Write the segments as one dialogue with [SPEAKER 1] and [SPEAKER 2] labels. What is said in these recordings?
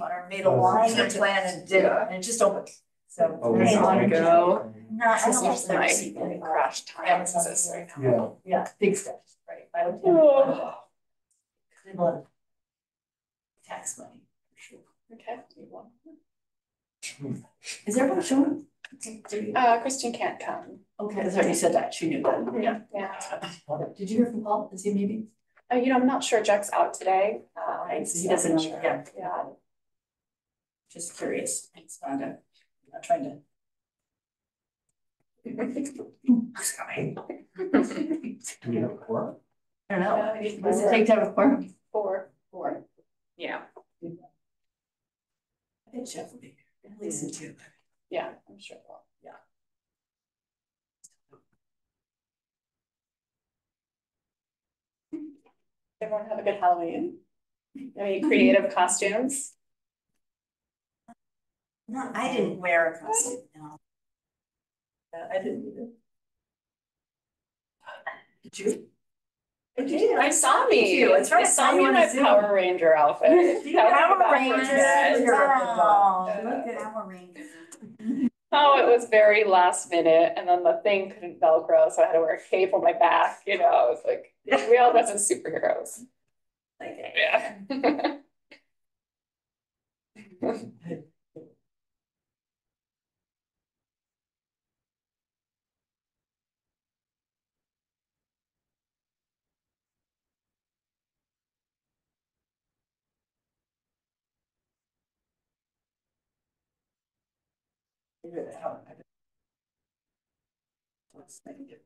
[SPEAKER 1] or made a long-term plan and did, it, and it just opened, so.
[SPEAKER 2] Oh,
[SPEAKER 1] there's
[SPEAKER 2] we
[SPEAKER 1] a lot
[SPEAKER 2] wanna
[SPEAKER 3] go.
[SPEAKER 1] Not, I
[SPEAKER 3] This
[SPEAKER 1] don't
[SPEAKER 3] is
[SPEAKER 1] think
[SPEAKER 3] my
[SPEAKER 1] there's even
[SPEAKER 3] crash time access right now.
[SPEAKER 2] Yeah.
[SPEAKER 1] Yeah, big steps, right, I would.
[SPEAKER 3] Oh.
[SPEAKER 1] They love Tax money, for sure.
[SPEAKER 3] Okay,
[SPEAKER 1] Is everyone showing?
[SPEAKER 3] Uh, Kristen can't come.
[SPEAKER 1] Okay, that's right, you said that, she knew that.
[SPEAKER 3] Yeah. Yeah.
[SPEAKER 1] Did you hear from Paul, is he maybe?
[SPEAKER 3] Uh, you know, I'm not sure Jack's out today.
[SPEAKER 1] Uh,
[SPEAKER 3] Um,
[SPEAKER 1] so he doesn't know, yeah.
[SPEAKER 3] Yeah.
[SPEAKER 1] Just curious, it's not a, not trying to. Who's coming?
[SPEAKER 2] Do we have a quorum?
[SPEAKER 1] I don't know,
[SPEAKER 3] he's
[SPEAKER 1] does it take to have a quorum?
[SPEAKER 3] Four.
[SPEAKER 1] Four.
[SPEAKER 3] Yeah,
[SPEAKER 1] I think Jeff will be, here, at least in two.
[SPEAKER 3] yeah, I'm sure.
[SPEAKER 1] Yeah.
[SPEAKER 3] Everyone have a good Halloween. Any creative costumes?
[SPEAKER 1] No, I um, didn't wear a costume, no. Yeah, I didn't either. Did you?
[SPEAKER 3] I did, I saw me.
[SPEAKER 1] you. That's right,
[SPEAKER 3] I
[SPEAKER 1] I
[SPEAKER 3] saw me in my. Power Ranger outfit.
[SPEAKER 1] Power
[SPEAKER 3] about
[SPEAKER 1] Rangers. Oh, look at Power Rangers.
[SPEAKER 3] Oh, it was very last minute and then the thing couldn't velcro, so I had to wear a cape on my back, you know, it was like, we all got some superheroes.
[SPEAKER 1] Like,
[SPEAKER 3] Yeah.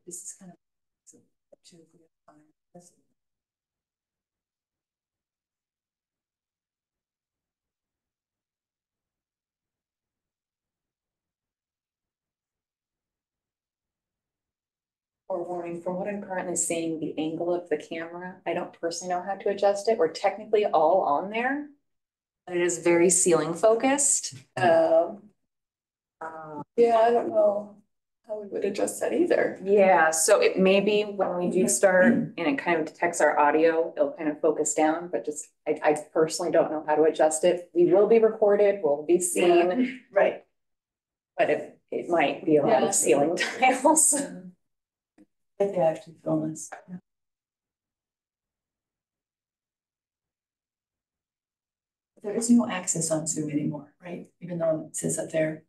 [SPEAKER 1] This is kind of. so, to the fire, this-
[SPEAKER 4] Or warning, from what I'm currently seeing, the angle of the camera, I don't personally know how to adjust it. We're technically all on there. But it is very ceiling focused.
[SPEAKER 3] Um,
[SPEAKER 4] Uh,
[SPEAKER 3] yeah, I don't know how we would adjust that either.
[SPEAKER 4] Yeah, so it may be when we do start and it kind of detects our audio, it'll kind of focus down, but just, I, I personally don't know how to adjust it. We will be recorded, we'll be seen,
[SPEAKER 1] Right.
[SPEAKER 4] but it, it might be a lot
[SPEAKER 3] Yeah.
[SPEAKER 4] of ceiling tiles.
[SPEAKER 1] If they actually film this. There is no access on Zoom anymore, right? Even though it says up there.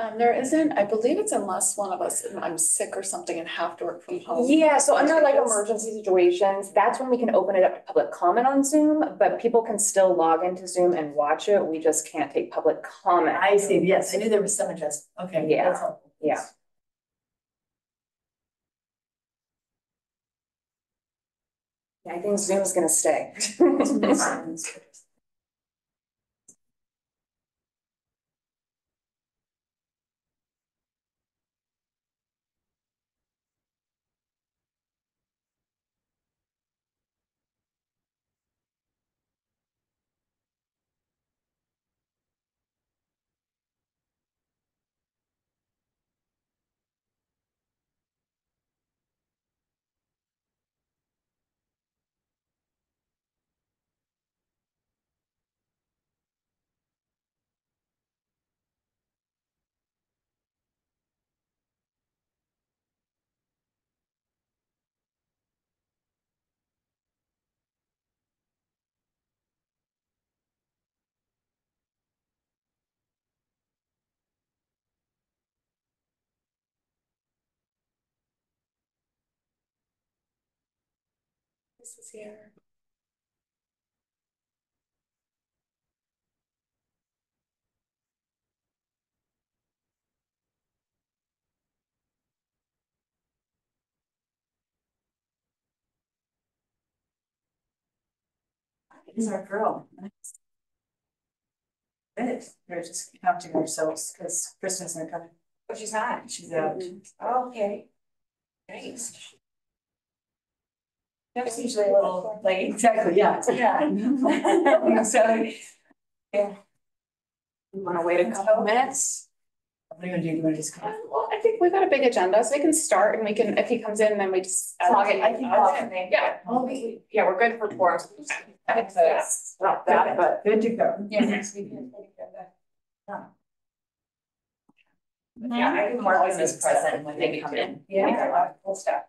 [SPEAKER 3] Um, there isn't, I believe it's unless one of us, I'm sick or something and have to work from home.
[SPEAKER 4] Yeah, so under like emergency situations, that's when we can open it up to public comment on Zoom, but people can still log into Zoom and watch it. We just can't take public comment.
[SPEAKER 1] I see, yes, I knew there was some adjustment, okay.
[SPEAKER 4] Yeah,
[SPEAKER 1] that's helpful.
[SPEAKER 4] yeah. Yeah, I think Zoom's gonna stay.
[SPEAKER 3] is here.
[SPEAKER 1] Is our girl. Good, we're just counting ourselves, because Kristen's not coming. Oh, she's not, she's out. Mm-hmm. Oh, Okay. Great. That's usually a little, like, exactly, yeah, yeah. So, yeah.
[SPEAKER 4] You wanna wait a couple minutes?
[SPEAKER 1] What are you gonna do? You wanna just
[SPEAKER 3] Um,
[SPEAKER 1] come?
[SPEAKER 3] Well, I think we've got a big agenda, so we can start and we can, if he comes in, then we just.
[SPEAKER 1] Log it. I think it.
[SPEAKER 3] Yeah.
[SPEAKER 1] We-
[SPEAKER 4] Yeah, we're good for four.
[SPEAKER 3] Yes.
[SPEAKER 4] Not that, but.
[SPEAKER 1] Good to go.
[SPEAKER 3] Yeah, next week. we can take care of that.
[SPEAKER 4] Yeah, I can them as present when they come in.
[SPEAKER 3] Yeah. Cool stuff.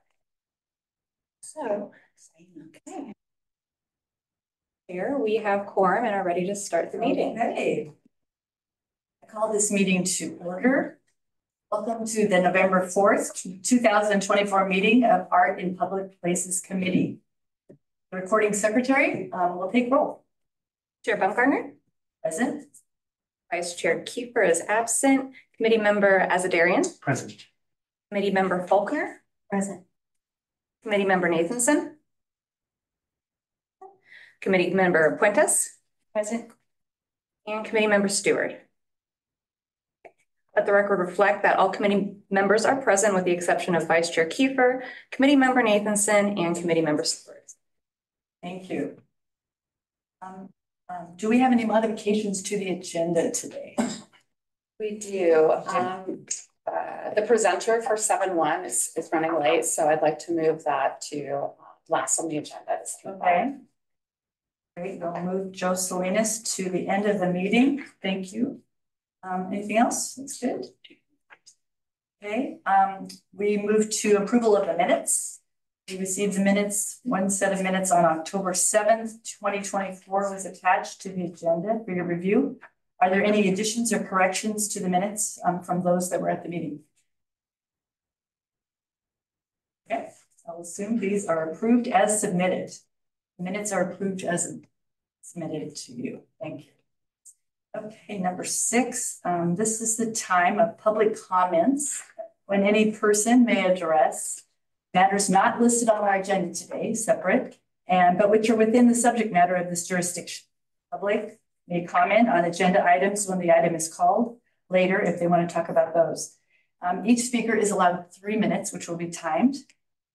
[SPEAKER 4] So. Okay. Here we have quorum and are ready to start the meeting.
[SPEAKER 1] Okay. I call this meeting to order. Welcome to the November fourth, two thousand twenty-four meeting of Art in Public Places Committee. The Recording secretary, um, will take roll.
[SPEAKER 4] Chair Baumgartner,
[SPEAKER 1] Present.
[SPEAKER 4] Vice Chair Kiefer is absent, Committee Member Azadarian,
[SPEAKER 2] Present.
[SPEAKER 4] Committee Member Faulkner,
[SPEAKER 1] Present.
[SPEAKER 4] Committee Member Nathanson. Committee Member Puentes. Present. And Committee Member Stewart. Let the record reflect that all committee members are present with the exception of Vice Chair Kiefer, Committee Member Nathanson, and Committee Member Stewart.
[SPEAKER 1] Thank you. Um, um, do we have any modifications to the agenda today?
[SPEAKER 3] We do, um, uh, the presenter for seven one is, is running late, so I'd like to move that to uh, last on the agenda.
[SPEAKER 1] Okay. Great, we'll move Joe Salinas to the end of the meeting. Thank you. Um, anything else? That's good. Okay, um, we move to approval of the minutes. We received the minutes, one set of minutes on October seventh, twenty twenty-four was attached to the agenda for your review. Are there any additions or corrections to the minutes, um, from those that were at the meeting? Okay, I'll assume these are approved as submitted. The minutes are approved as submitted to you. Thank you. Okay, number six, um, this is the time of public comments when any person may address matters not listed on our agenda today, separate, and but which are within the subject matter of this jurisdiction. Public may comment on agenda items when the item is called later if they want to talk about those. Um, each speaker is allowed three minutes, which will be timed.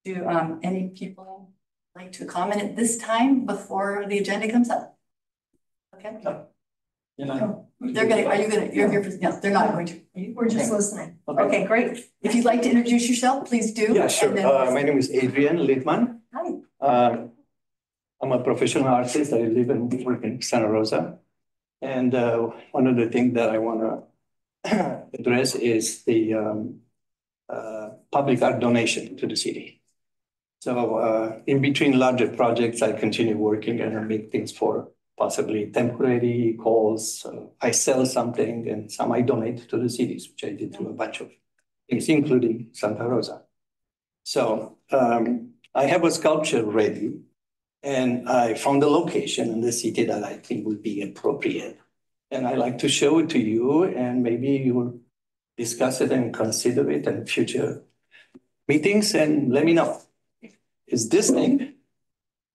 [SPEAKER 1] Do um, any people like to comment at this time before the agenda comes up? Okay,
[SPEAKER 2] You know.
[SPEAKER 1] they're gonna, are you gonna, you're here, for- no, they're not going to. We're
[SPEAKER 2] just
[SPEAKER 1] listening. Okay, great. If you'd like to introduce yourself, please do.
[SPEAKER 2] Yeah, sure.
[SPEAKER 1] and then-
[SPEAKER 2] Uh, my name is Adrian Littman.
[SPEAKER 1] Hi.
[SPEAKER 2] Uh, I'm a professional artist. I live and work in Santa Rosa. And uh, one of the things that I want to address is the um, uh, public art donation to the city. So uh, in between larger projects, I continue working and I make things for possibly temporary calls. Uh, I sell something and some I donate to the cities, which I did to a bunch of things, including Santa Rosa. So um, I have a sculpture ready and I found a location in the city that I think would be appropriate. And I like to show it to you and maybe you will discuss it and consider it in future meetings and let me know. Is this thing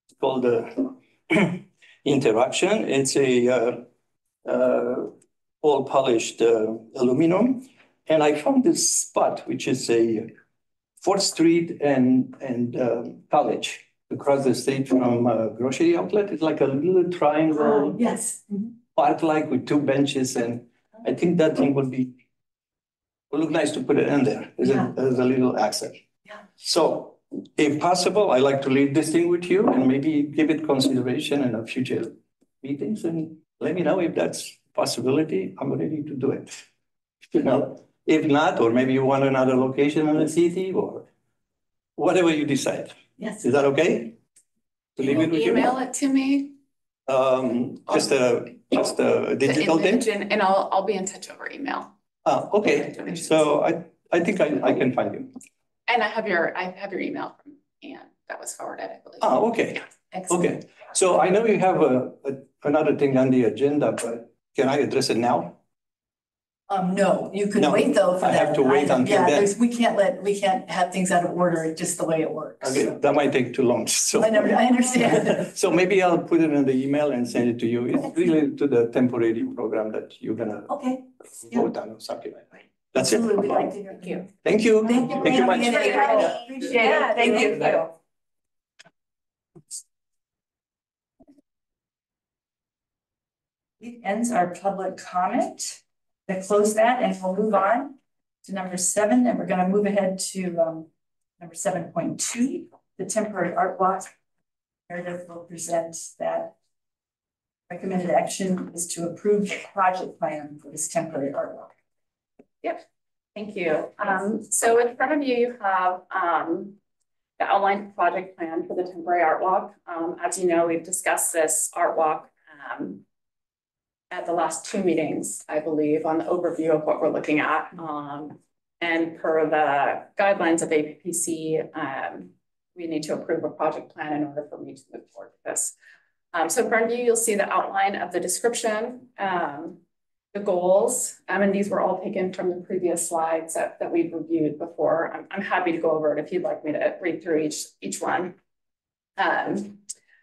[SPEAKER 2] it's called the interaction. It's a uh, uh, all polished uh, aluminum. And I found this spot, which is a Fourth Street and, and College across the street from a grocery outlet. It's like a little triangle,
[SPEAKER 1] Oh, Yes.
[SPEAKER 2] park-like with two benches. And I think that thing would be, would look nice to put it in there as
[SPEAKER 1] Yeah.
[SPEAKER 2] a, as a little accent.
[SPEAKER 1] Yeah.
[SPEAKER 2] So if possible, I'd like to leave this thing with you and maybe give it consideration in a future meetings and let me know if that's a possibility. I'm ready to do it. You know, if not, or maybe you want another location in the city or whatever you decide.
[SPEAKER 1] Yes.
[SPEAKER 2] Is that okay? To leave it with you?
[SPEAKER 3] Email it to me.
[SPEAKER 2] Um, just a, just a digital thing?
[SPEAKER 3] and I'll, I'll be in touch over email.
[SPEAKER 2] Ah, okay. So I, I think I, I can find you.
[SPEAKER 3] And I have your, I have your email from Anne that was forwarded, I believe.
[SPEAKER 2] Oh, okay.
[SPEAKER 3] Excellent.
[SPEAKER 2] Okay, so I know you have a, a- another thing on the agenda, but can I address it now?
[SPEAKER 1] Um, no, you can
[SPEAKER 2] No,
[SPEAKER 1] wait though for
[SPEAKER 2] I
[SPEAKER 1] that.
[SPEAKER 2] have to wait
[SPEAKER 1] item.
[SPEAKER 2] until
[SPEAKER 1] Yeah,
[SPEAKER 2] then.
[SPEAKER 1] there's, we can't let, we can't have things out of order, just the way it works.
[SPEAKER 2] Okay, that might take too long, so.
[SPEAKER 1] I know, I understand.
[SPEAKER 2] So maybe I'll put it in the email and send it to you. It's related to the temporary program that you're gonna
[SPEAKER 1] Okay, Yeah.
[SPEAKER 2] vote on or something like that. That's it.
[SPEAKER 1] absolutely, we'd like to hear.
[SPEAKER 4] you.
[SPEAKER 2] Thank you.
[SPEAKER 1] Thank you.
[SPEAKER 2] Thank you
[SPEAKER 1] for
[SPEAKER 2] much.
[SPEAKER 1] having. Appreciate it. Thank you. It ends our public comment. To close that and we'll move on to number seven, and we're gonna move ahead to um number seven point two, the temporary art walk. Meredith will present that. Recommended action is to approve the project plan for this temporary art walk.
[SPEAKER 3] Thank you. Um, so in front of you, you have, um, the outlined project plan for the temporary art walk. Um, as you know, we've discussed this art walk, um, at the last two meetings, I believe, on the overview of what we're looking at. Um, and per the guidelines of APPC, um, we need to approve a project plan in order for me to move forward with this. Um, so in front of you, you'll see the outline of the description, um, the goals, um, and these were all taken from the previous slides that, that we've reviewed before. I'm, I'm happy to go over it if you'd like me to read through each, each one. Um,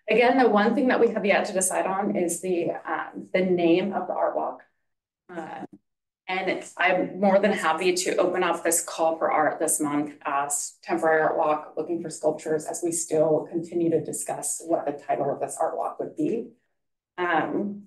[SPEAKER 3] again, the one thing that we have yet to decide on is the, um, the name of the art walk. Uh, and I'm more than happy to open up this call for art this month as temporary art walk, looking for sculptures as we still continue to discuss what the title of this art walk would be. Um,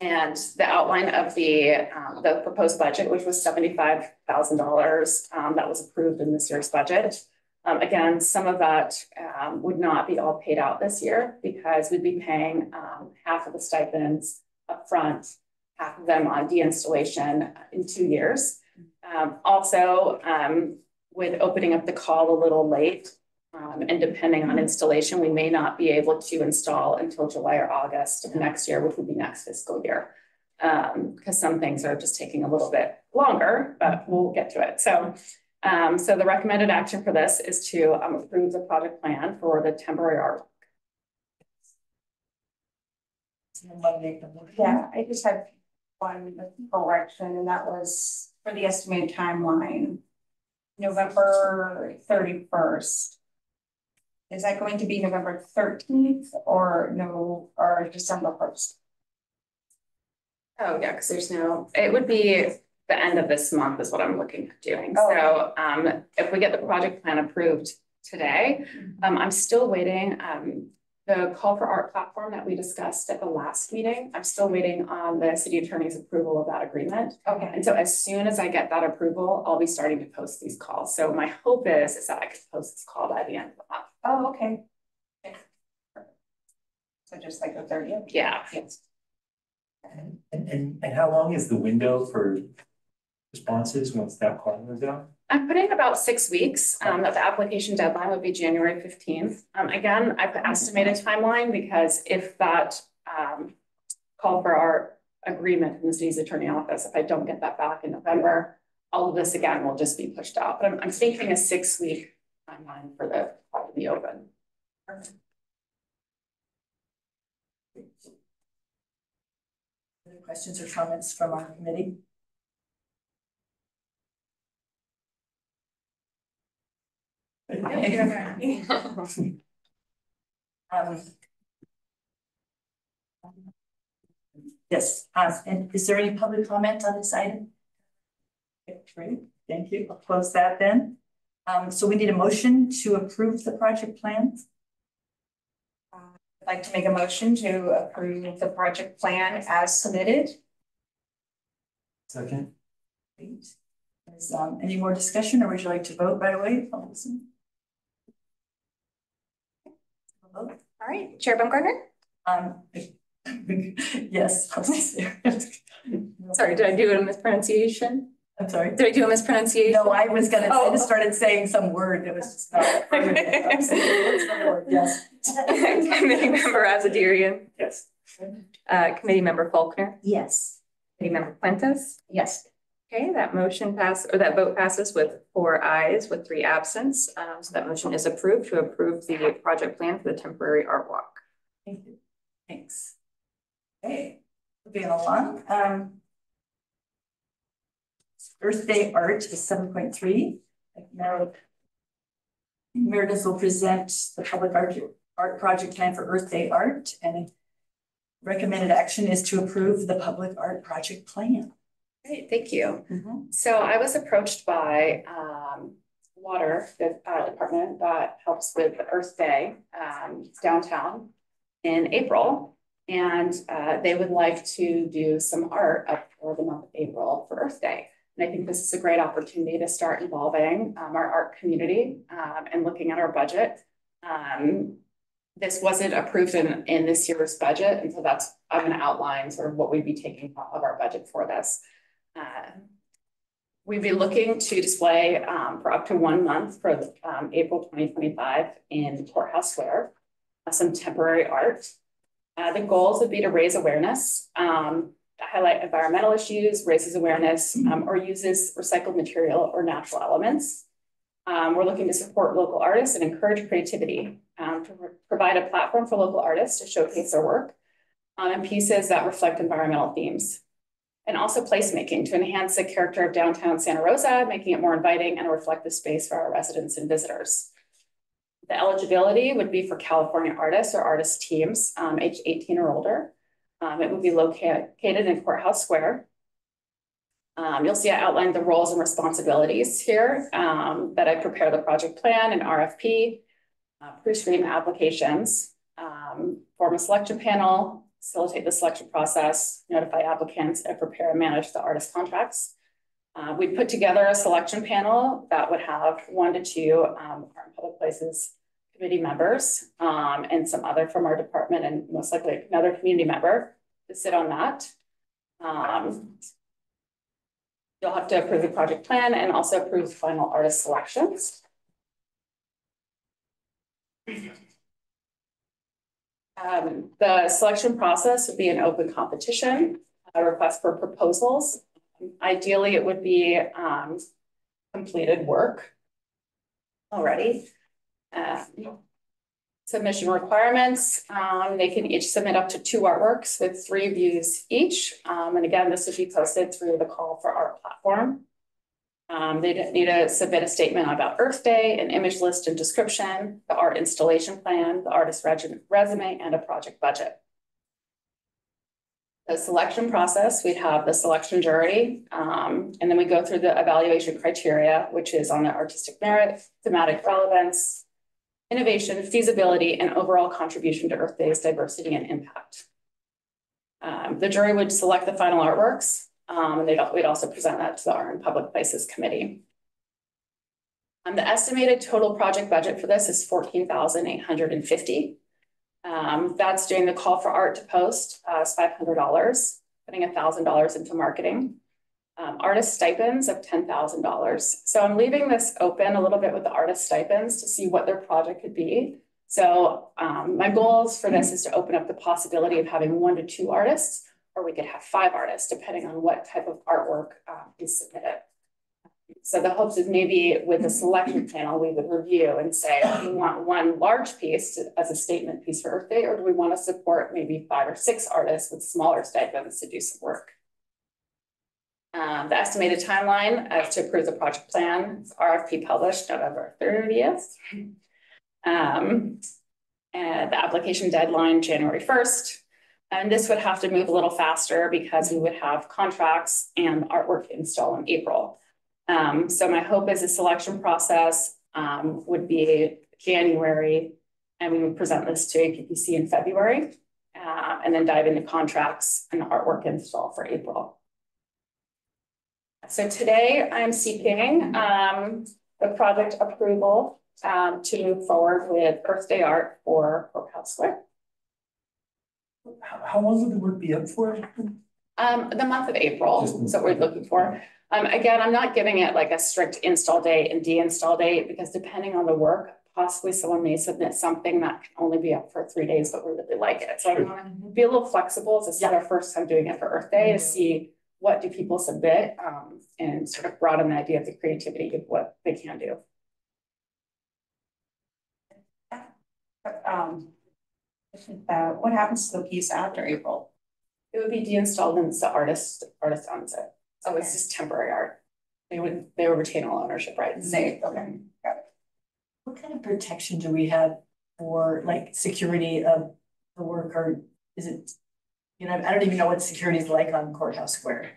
[SPEAKER 3] and the outline of the, um, the proposed budget, which was seventy-five thousand dollars, um, that was approved in this year's budget. Um, again, some of that, um, would not be all paid out this year because we'd be paying, um, half of the stipends upfront, half of them on de-installation in two years. Um, also, with opening up the call a little late, um, and depending on installation, we may not be able to install until July or August of next year, which would be next fiscal year. Um, because some things are just taking a little bit longer, but we'll get to it. So, um, so the recommended action for this is to um, approve the project plan for the temporary art.
[SPEAKER 1] Someone wanna make the motion?
[SPEAKER 5] Yeah, I just had one correction, and that was for the estimated timeline. November thirty-first. Is that going to be November thirteenth or no, or December first?
[SPEAKER 3] Oh, yeah, because there's no, it would be the end of this month is what I'm looking at doing.
[SPEAKER 5] Oh.
[SPEAKER 3] So um, if we get the project plan approved today, um, I'm still waiting, um, the call for art platform that we discussed at the last meeting, I'm still waiting on the city attorney's approval of that agreement.
[SPEAKER 5] Okay,
[SPEAKER 3] And so as soon as I get that approval, I'll be starting to post these calls. So my hope is, is that I could post this call by the end of the month.
[SPEAKER 5] Oh, okay. So just like the thirtieth?
[SPEAKER 3] Yeah. Yes.
[SPEAKER 6] And, and, and how long is the window for responses once that call goes out?
[SPEAKER 3] I'm putting about six weeks, um, that the application deadline would be January fifteenth. Um, again, I put estimated timeline because if that, um, call for our agreement from the city's attorney office, if I don't get that back in November, all of this again will just be pushed out, but I'm, I'm thinking a six-week timeline for the, to be open.
[SPEAKER 1] Any questions or comments from our committee? Um. Yes, um, and is there any public comment on this item? Okay, Great, thank you. I'll close that then. Um, so we need a motion to approve the project plan.
[SPEAKER 5] I'd like to make a motion to approve the project plan as submitted.
[SPEAKER 6] Second?
[SPEAKER 1] Great. Is, um, any more discussion or would you like to vote right away? Alison? Vote.
[SPEAKER 4] All right, Chair Baumgartner?
[SPEAKER 1] Um, yes.
[SPEAKER 4] Sorry, did I do a mispronunciation?
[SPEAKER 1] I'm sorry.
[SPEAKER 4] Did I do a mispronunciation?
[SPEAKER 1] No, I was gonna, I
[SPEAKER 4] Oh.
[SPEAKER 1] just started saying some word that was just not. What's the word? Yes.
[SPEAKER 4] Committee member Azadirian,
[SPEAKER 6] Yes.
[SPEAKER 4] uh, committee member Faulkner,
[SPEAKER 1] Yes.
[SPEAKER 4] committee member Fuentes.
[SPEAKER 5] Yes.
[SPEAKER 4] Okay, that motion pass, or that vote passes with four ayes with three absents. Um, so that motion is approved to approve the project plan for the temporary art walk.
[SPEAKER 1] Thank you. Thanks. Okay, moving along, um. Earth Day Art is seven point three. Meredith will present the public art, art project plan for Earth Day Art and. Recommended action is to approve the public art project plan.
[SPEAKER 3] Great, thank you. So I was approached by um water, the uh department that helps with the Earth Day um downtown in April. And uh they would like to do some art up for the month of April for Earth Day. And I think this is a great opportunity to start involving um, our art community um, and looking at our budget. Um, this wasn't approved in, in this year's budget, and so that's, I'm gonna outline sort of what we'd be taking of our budget for this. Uh, We'd be looking to display um, for up to one month for um, April twenty twenty-five in Courthouse Square, uh, some temporary art. Uh, the goals would be to raise awareness, um, highlight environmental issues, raises awareness, um, or uses recycled material or natural elements. Um, we're looking to support local artists and encourage creativity, um, to provide a platform for local artists to showcase their work um, and pieces that reflect environmental themes. And also placemaking to enhance the character of downtown Santa Rosa, making it more inviting and a reflective space for our residents and visitors. The eligibility would be for California artists or artist teams, um, age 18 or older. Um, it would be located in Courthouse Square. Um, you'll see I outlined the roles and responsibilities here um, that I prepare the project plan and RFP, uh, pre-screen applications, um, form a selection panel, facilitate the selection process, notify applicants, and prepare and manage the artist contracts. Uh, we put together a selection panel that would have one to two um, Public Places committee members um, and some other from our department and most likely another community member to sit on that. Um, you'll have to approve the project plan and also approve final artist selections. Um, the selection process would be an open competition, a request for proposals. Ideally, it would be um, completed work already. Um, submission requirements, um, they can each submit up to two artworks with three views each. Um, and again, this would be posted through the call for art platform. Um, they need to submit a statement about Earth Day, an image list and description, the art installation plan, the artist resume, and a project budget. The selection process, we'd have the selection jury, um, and then we go through the evaluation criteria, which is on the artistic merit, thematic relevance, innovation, feasibility, and overall contribution to Earth Day's diversity and impact. Um, the jury would select the final artworks, um, and they'd, we'd also present that to the Art and Public Places Committee. Um, the estimated total project budget for this is fourteen thousand eight hundred and fifty. Um, that's doing the call for art to post uh, is five hundred dollars, putting thousand dollars into marketing. Um, artist stipends of ten thousand dollars. So I'm leaving this open a little bit with the artist stipends to see what their project could be. So um, my goals for this is to open up the possibility of having one to two artists or we could have five artists, depending on what type of artwork um, is submitted. So the hopes is maybe with the selection panel, we would review and say, do we want one large piece to, as a statement piece for Earth Day, or do we want to support maybe five or six artists with smaller stipends to do some work? Um, the estimated timeline as to approve the project plan, RFP published November 30th. Um, the application deadline, January 1st. And this would have to move a little faster because we would have contracts and artwork install in April. Um, so my hope is the selection process um, would be January and we would present this to APPC in February uh, and then dive into contracts and artwork install for April. So today I'm seeking um, the project approval um, to move forward with Earth Day Art for Courthouse Square.
[SPEAKER 6] How, how long would the work be up for?
[SPEAKER 3] Um, the month of April is what we're looking for. Um, again, I'm not giving it like a strict install date and deinstall date because depending on the work, possibly someone may submit something that can only be up for three days, but we really like it. So I want to be a little flexible. This is our first time doing it for Earth Day to see what do people submit um, and sort of broaden the idea of the creativity of what they can do.
[SPEAKER 5] Um, uh, what happens to the piece after April?
[SPEAKER 3] It would be deinstalled and the artist, artist owns it. So it's just temporary art. They would, they would retain all ownership rights.
[SPEAKER 5] They, okay, got it.
[SPEAKER 1] What kind of protection do we have for like security of the work or is it? You know, I don't even know what security is like on Courthouse Square.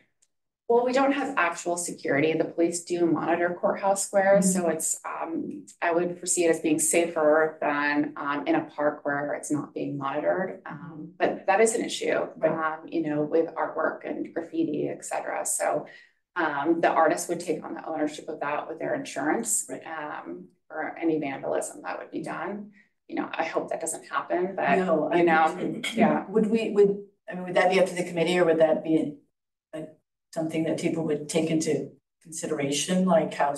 [SPEAKER 3] Well, we don't have actual security. The police do monitor courthouse square, so it's, um, I would foresee it as being safer than, um, in a park where it's not being monitored. Um, but that is an issue,
[SPEAKER 1] Right.
[SPEAKER 3] um, you know, with artwork and graffiti, et cetera. So, Um, the artist would take on the ownership of that with their insurance.
[SPEAKER 1] Right.
[SPEAKER 3] Um, for any vandalism that would be done. You know, I hope that doesn't happen, but
[SPEAKER 1] No, I
[SPEAKER 3] you know, yeah.
[SPEAKER 1] Would we, would, I mean, would that be up to the committee or would that be like something that people would take into consideration, like how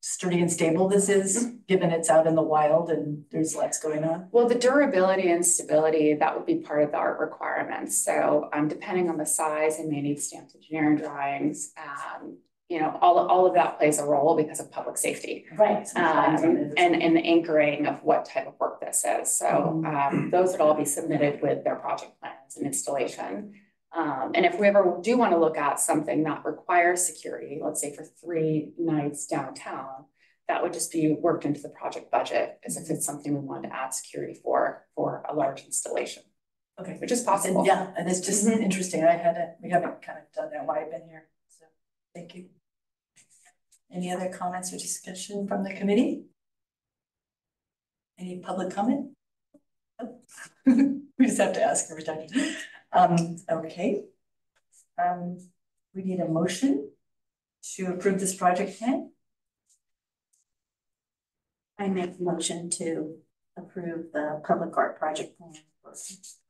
[SPEAKER 1] sturdy and stable this is, given it's out in the wild and there's lots going on?
[SPEAKER 3] Well, the durability and stability, that would be part of the art requirements. So um, depending on the size, it may need stamped engineering drawings. Um, you know, all, all of that plays a role because of public safety.
[SPEAKER 1] Right.
[SPEAKER 3] Um, and, and the anchoring of what type of work this is. So, um, those would all be submitted with their project plans and installation. Um, and if we ever do want to look at something that requires security, let's say for three nights downtown, that would just be worked into the project budget as if it's something we wanted to add security for, for a large installation,
[SPEAKER 1] Okay.
[SPEAKER 3] which is
[SPEAKER 1] And
[SPEAKER 3] possible.
[SPEAKER 1] yeah, and it's just
[SPEAKER 3] Mhm.
[SPEAKER 1] interesting. I had a, we haven't kind of done that while I've been here, thank you. Any other comments or discussion from the committee? Any public comment? We just have to ask every time. Um, okay. Um, we need a motion to approve this project plan.
[SPEAKER 7] I make a motion to approve the public art project plan for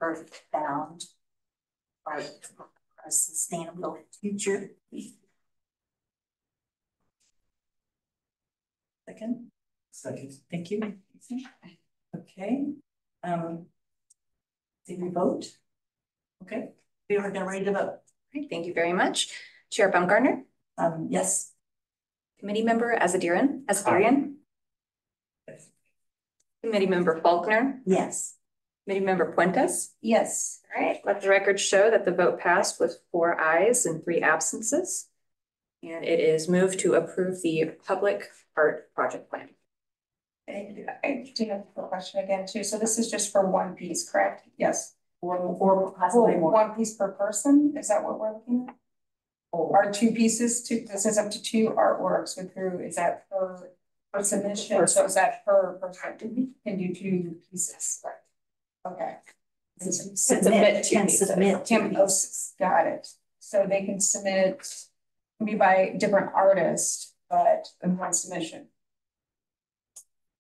[SPEAKER 7] Earthbound. Art for a sustainable future.
[SPEAKER 1] Second,
[SPEAKER 6] Second.
[SPEAKER 1] thank you. Okay, um. Did we vote? Okay, we are now ready to vote.
[SPEAKER 4] Great, thank you very much. Chair Baumgartner,
[SPEAKER 1] Um, yes.
[SPEAKER 4] Committee Member Azadiran, Yes. Committee Member Faulkner,
[SPEAKER 7] Yes.
[SPEAKER 4] Committee Member Puentes.
[SPEAKER 5] Yes.
[SPEAKER 4] All right, let the record show that the vote passed with four ayes and three absences. And it is moved to approve the public art project plan.
[SPEAKER 5] I I do have a question again too. So this is just for one piece, correct? Yes.
[SPEAKER 1] Or, or possibly
[SPEAKER 5] Well,
[SPEAKER 1] more.
[SPEAKER 5] One piece per person? Is that what we're looking at? Oh. Or two pieces, two, this is up to two artworks with who, is that per, per submission? So is that per person? Mm-hmm. Can do two pieces, right? Okay.
[SPEAKER 7] Submit,
[SPEAKER 3] two
[SPEAKER 7] can
[SPEAKER 3] pieces.
[SPEAKER 7] submit. two pieces.
[SPEAKER 5] got it. So they can submit, can be by different artists, but in one submission.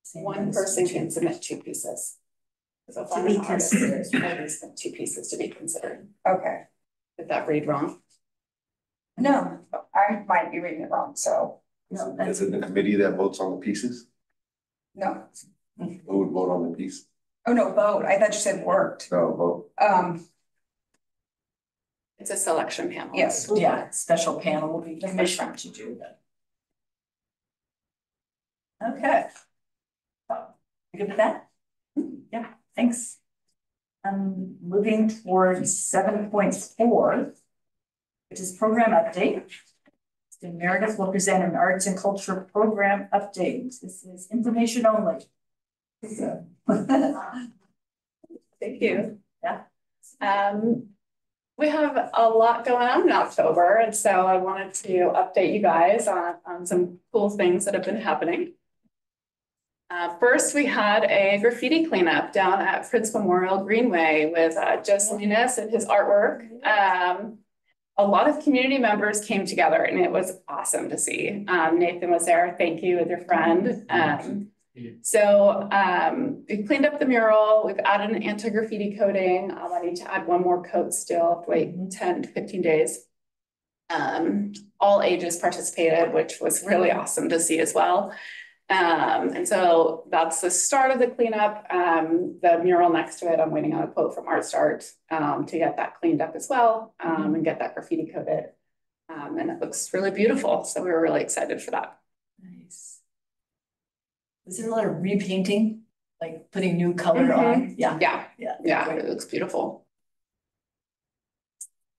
[SPEAKER 1] Same
[SPEAKER 3] One person can submit two pieces. So if
[SPEAKER 7] To
[SPEAKER 3] I'm
[SPEAKER 7] be
[SPEAKER 3] an artist,
[SPEAKER 7] considered.
[SPEAKER 3] there's two pieces to be considered.
[SPEAKER 5] Okay.
[SPEAKER 3] Did that read wrong?
[SPEAKER 5] No, I might be reading it wrong, so,
[SPEAKER 1] No,
[SPEAKER 8] Is it the committee that votes on the pieces?
[SPEAKER 5] no.
[SPEAKER 8] Who would vote on the piece?
[SPEAKER 5] Oh, no, vote. I thought you said worked.
[SPEAKER 8] No, vote.
[SPEAKER 5] Um,
[SPEAKER 3] It's a selection panel.
[SPEAKER 5] yes.
[SPEAKER 1] yeah, special panel will be commissioned to do that. Okay. You good with that? Yeah, thanks. Um, moving towards seven point four, which is program update. So Meredith will present an arts and culture program update. This is information only. So.
[SPEAKER 3] Thank you.
[SPEAKER 1] Yeah.
[SPEAKER 3] Um, we have a lot going on in October, and so I wanted to update you guys on, on some cool things that have been happening. Uh, first, we had a graffiti cleanup down at Prince Memorial Greenway with uh, Joe Salinas and his artwork. Um, a lot of community members came together and it was awesome to see. Um, Nathan was there, thank you, with your friend. Um, so um, we cleaned up the mural, we've added an anti-graffiti coating. Um, I need to add one more coat still, wait ten to fifteen days. Um, all ages participated, which was really awesome to see as well. Um, and so that's the start of the cleanup. Um, the mural next to it, I'm waiting on a quote from ArtStart um, to get that cleaned up as well um, and get that graffiti coated. Um, and it looks really beautiful. So we were really excited for that.
[SPEAKER 1] Nice. Was there a lot of repainting, like putting new color on? Yeah.
[SPEAKER 3] Yeah,
[SPEAKER 1] Yeah.
[SPEAKER 3] yeah,
[SPEAKER 1] great.
[SPEAKER 3] it looks beautiful.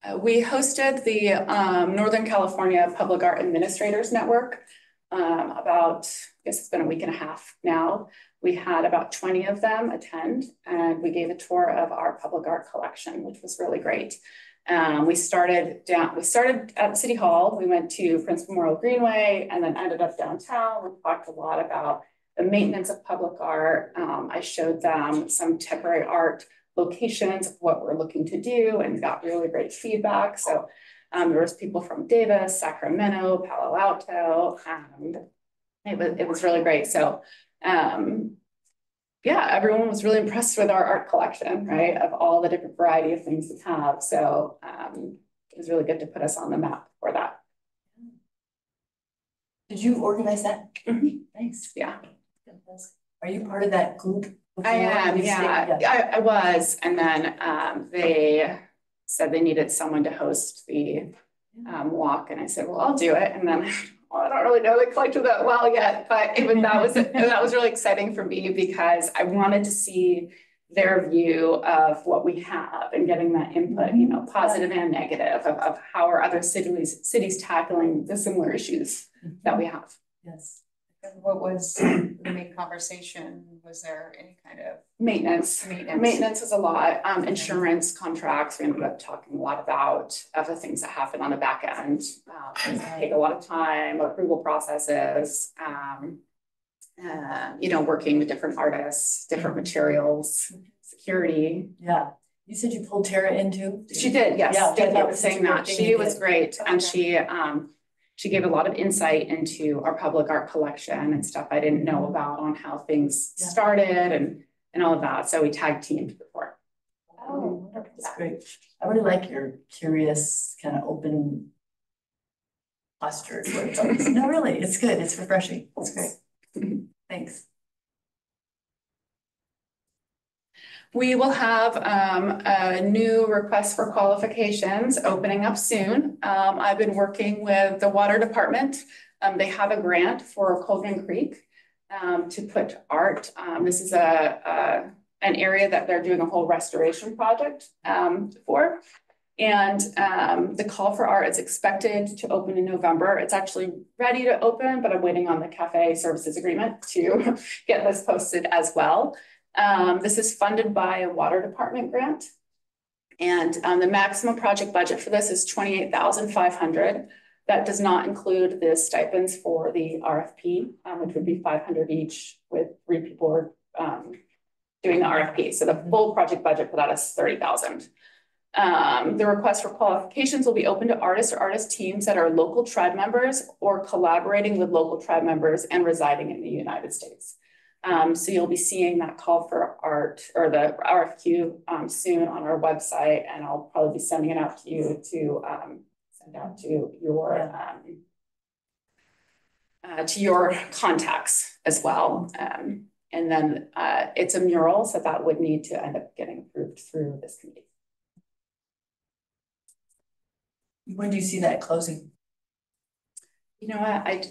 [SPEAKER 3] Uh, we hosted the um, Northern California Public Art Administrators Network um, about, guess it's been a week and a half now. We had about 20 of them attend and we gave a tour of our public art collection, which was really great. Um, we started down, we started at City Hall, we went to Prince Memorial Greenway and then ended up downtown. We talked a lot about the maintenance of public art. Um, I showed them some temporary art locations of what we're looking to do and got really great feedback. So Um, there was people from Davis, Sacramento, Palo Alto, and it was, it was really great. So, um, yeah, everyone was really impressed with our art collection, right, of all the different variety of things we have. So, um, it was really good to put us on the map for that.
[SPEAKER 1] Did you organize that?
[SPEAKER 3] Mhm.
[SPEAKER 1] Thanks.
[SPEAKER 3] Yeah.
[SPEAKER 1] Are you part of that group?
[SPEAKER 3] I am,
[SPEAKER 1] You
[SPEAKER 3] yeah, I, I was, and then, um, they said they needed someone to host the, um, walk, and I said, well, I'll do it, and then, well, I don't really know the collector that well yet, but even that was, that was really exciting for me, because I wanted to see their view of what we have and getting that input, you know, positive and negative of, of how are other cities, cities tackling the similar issues that we have.
[SPEAKER 1] Yes.
[SPEAKER 5] What was the main conversation? Was there any kind of
[SPEAKER 3] Maintenance,
[SPEAKER 5] maintenance?
[SPEAKER 3] Maintenance is a lot, um, insurance contracts, we ended up talking a lot about other things that happen on the back end. Um, take a lot of time, approval processes, um. Uh, you know, working with different artists, different materials, security.
[SPEAKER 1] Yeah. You said you pulled Tara into?
[SPEAKER 3] She did, yes,
[SPEAKER 1] Yeah, I
[SPEAKER 3] thank
[SPEAKER 1] thought
[SPEAKER 3] you for
[SPEAKER 1] was
[SPEAKER 3] saying that, she was
[SPEAKER 1] did.
[SPEAKER 3] great, and she, um. She gave a lot of insight into our public art collection and stuff I didn't know about on how things
[SPEAKER 1] Yeah.
[SPEAKER 3] started and, and all of that, so we tag teamed before.
[SPEAKER 1] Oh, wonderful. That's great. I really like your curious, kind of open posture. is what it is. No, really, it's good. It's refreshing. It's great. Thanks.
[SPEAKER 3] We will have um a new request for qualifications opening up soon. Um, I've been working with the water department. Um, they have a grant for Colgan Creek um to put art. Um, this is a a an area that they're doing a whole restoration project um for. And the call for art is expected to open in November. It's actually ready to open, but I'm waiting on the cafe services agreement to get this posted as well. Um, this is funded by a water department grant. And, um, the maximum project budget for this is twenty-eight thousand five hundred. That does not include the stipends for the RFP, um, which would be five hundred each with three people, um, doing the RFP. So the full project budget for that is thirty thousand. Um, the request for qualifications will be open to artists or artist teams that are local tribe members or collaborating with local tribe members and residing in the United States. Um, so you'll be seeing that call for art or the RFQ um, soon on our website, and I'll probably be sending it out to you to um, send out to your um, uh, to your contacts as well. Um, and then uh, it's a mural, so that would need to end up getting approved through this committee.
[SPEAKER 1] When do you see that closing?
[SPEAKER 3] You know what, I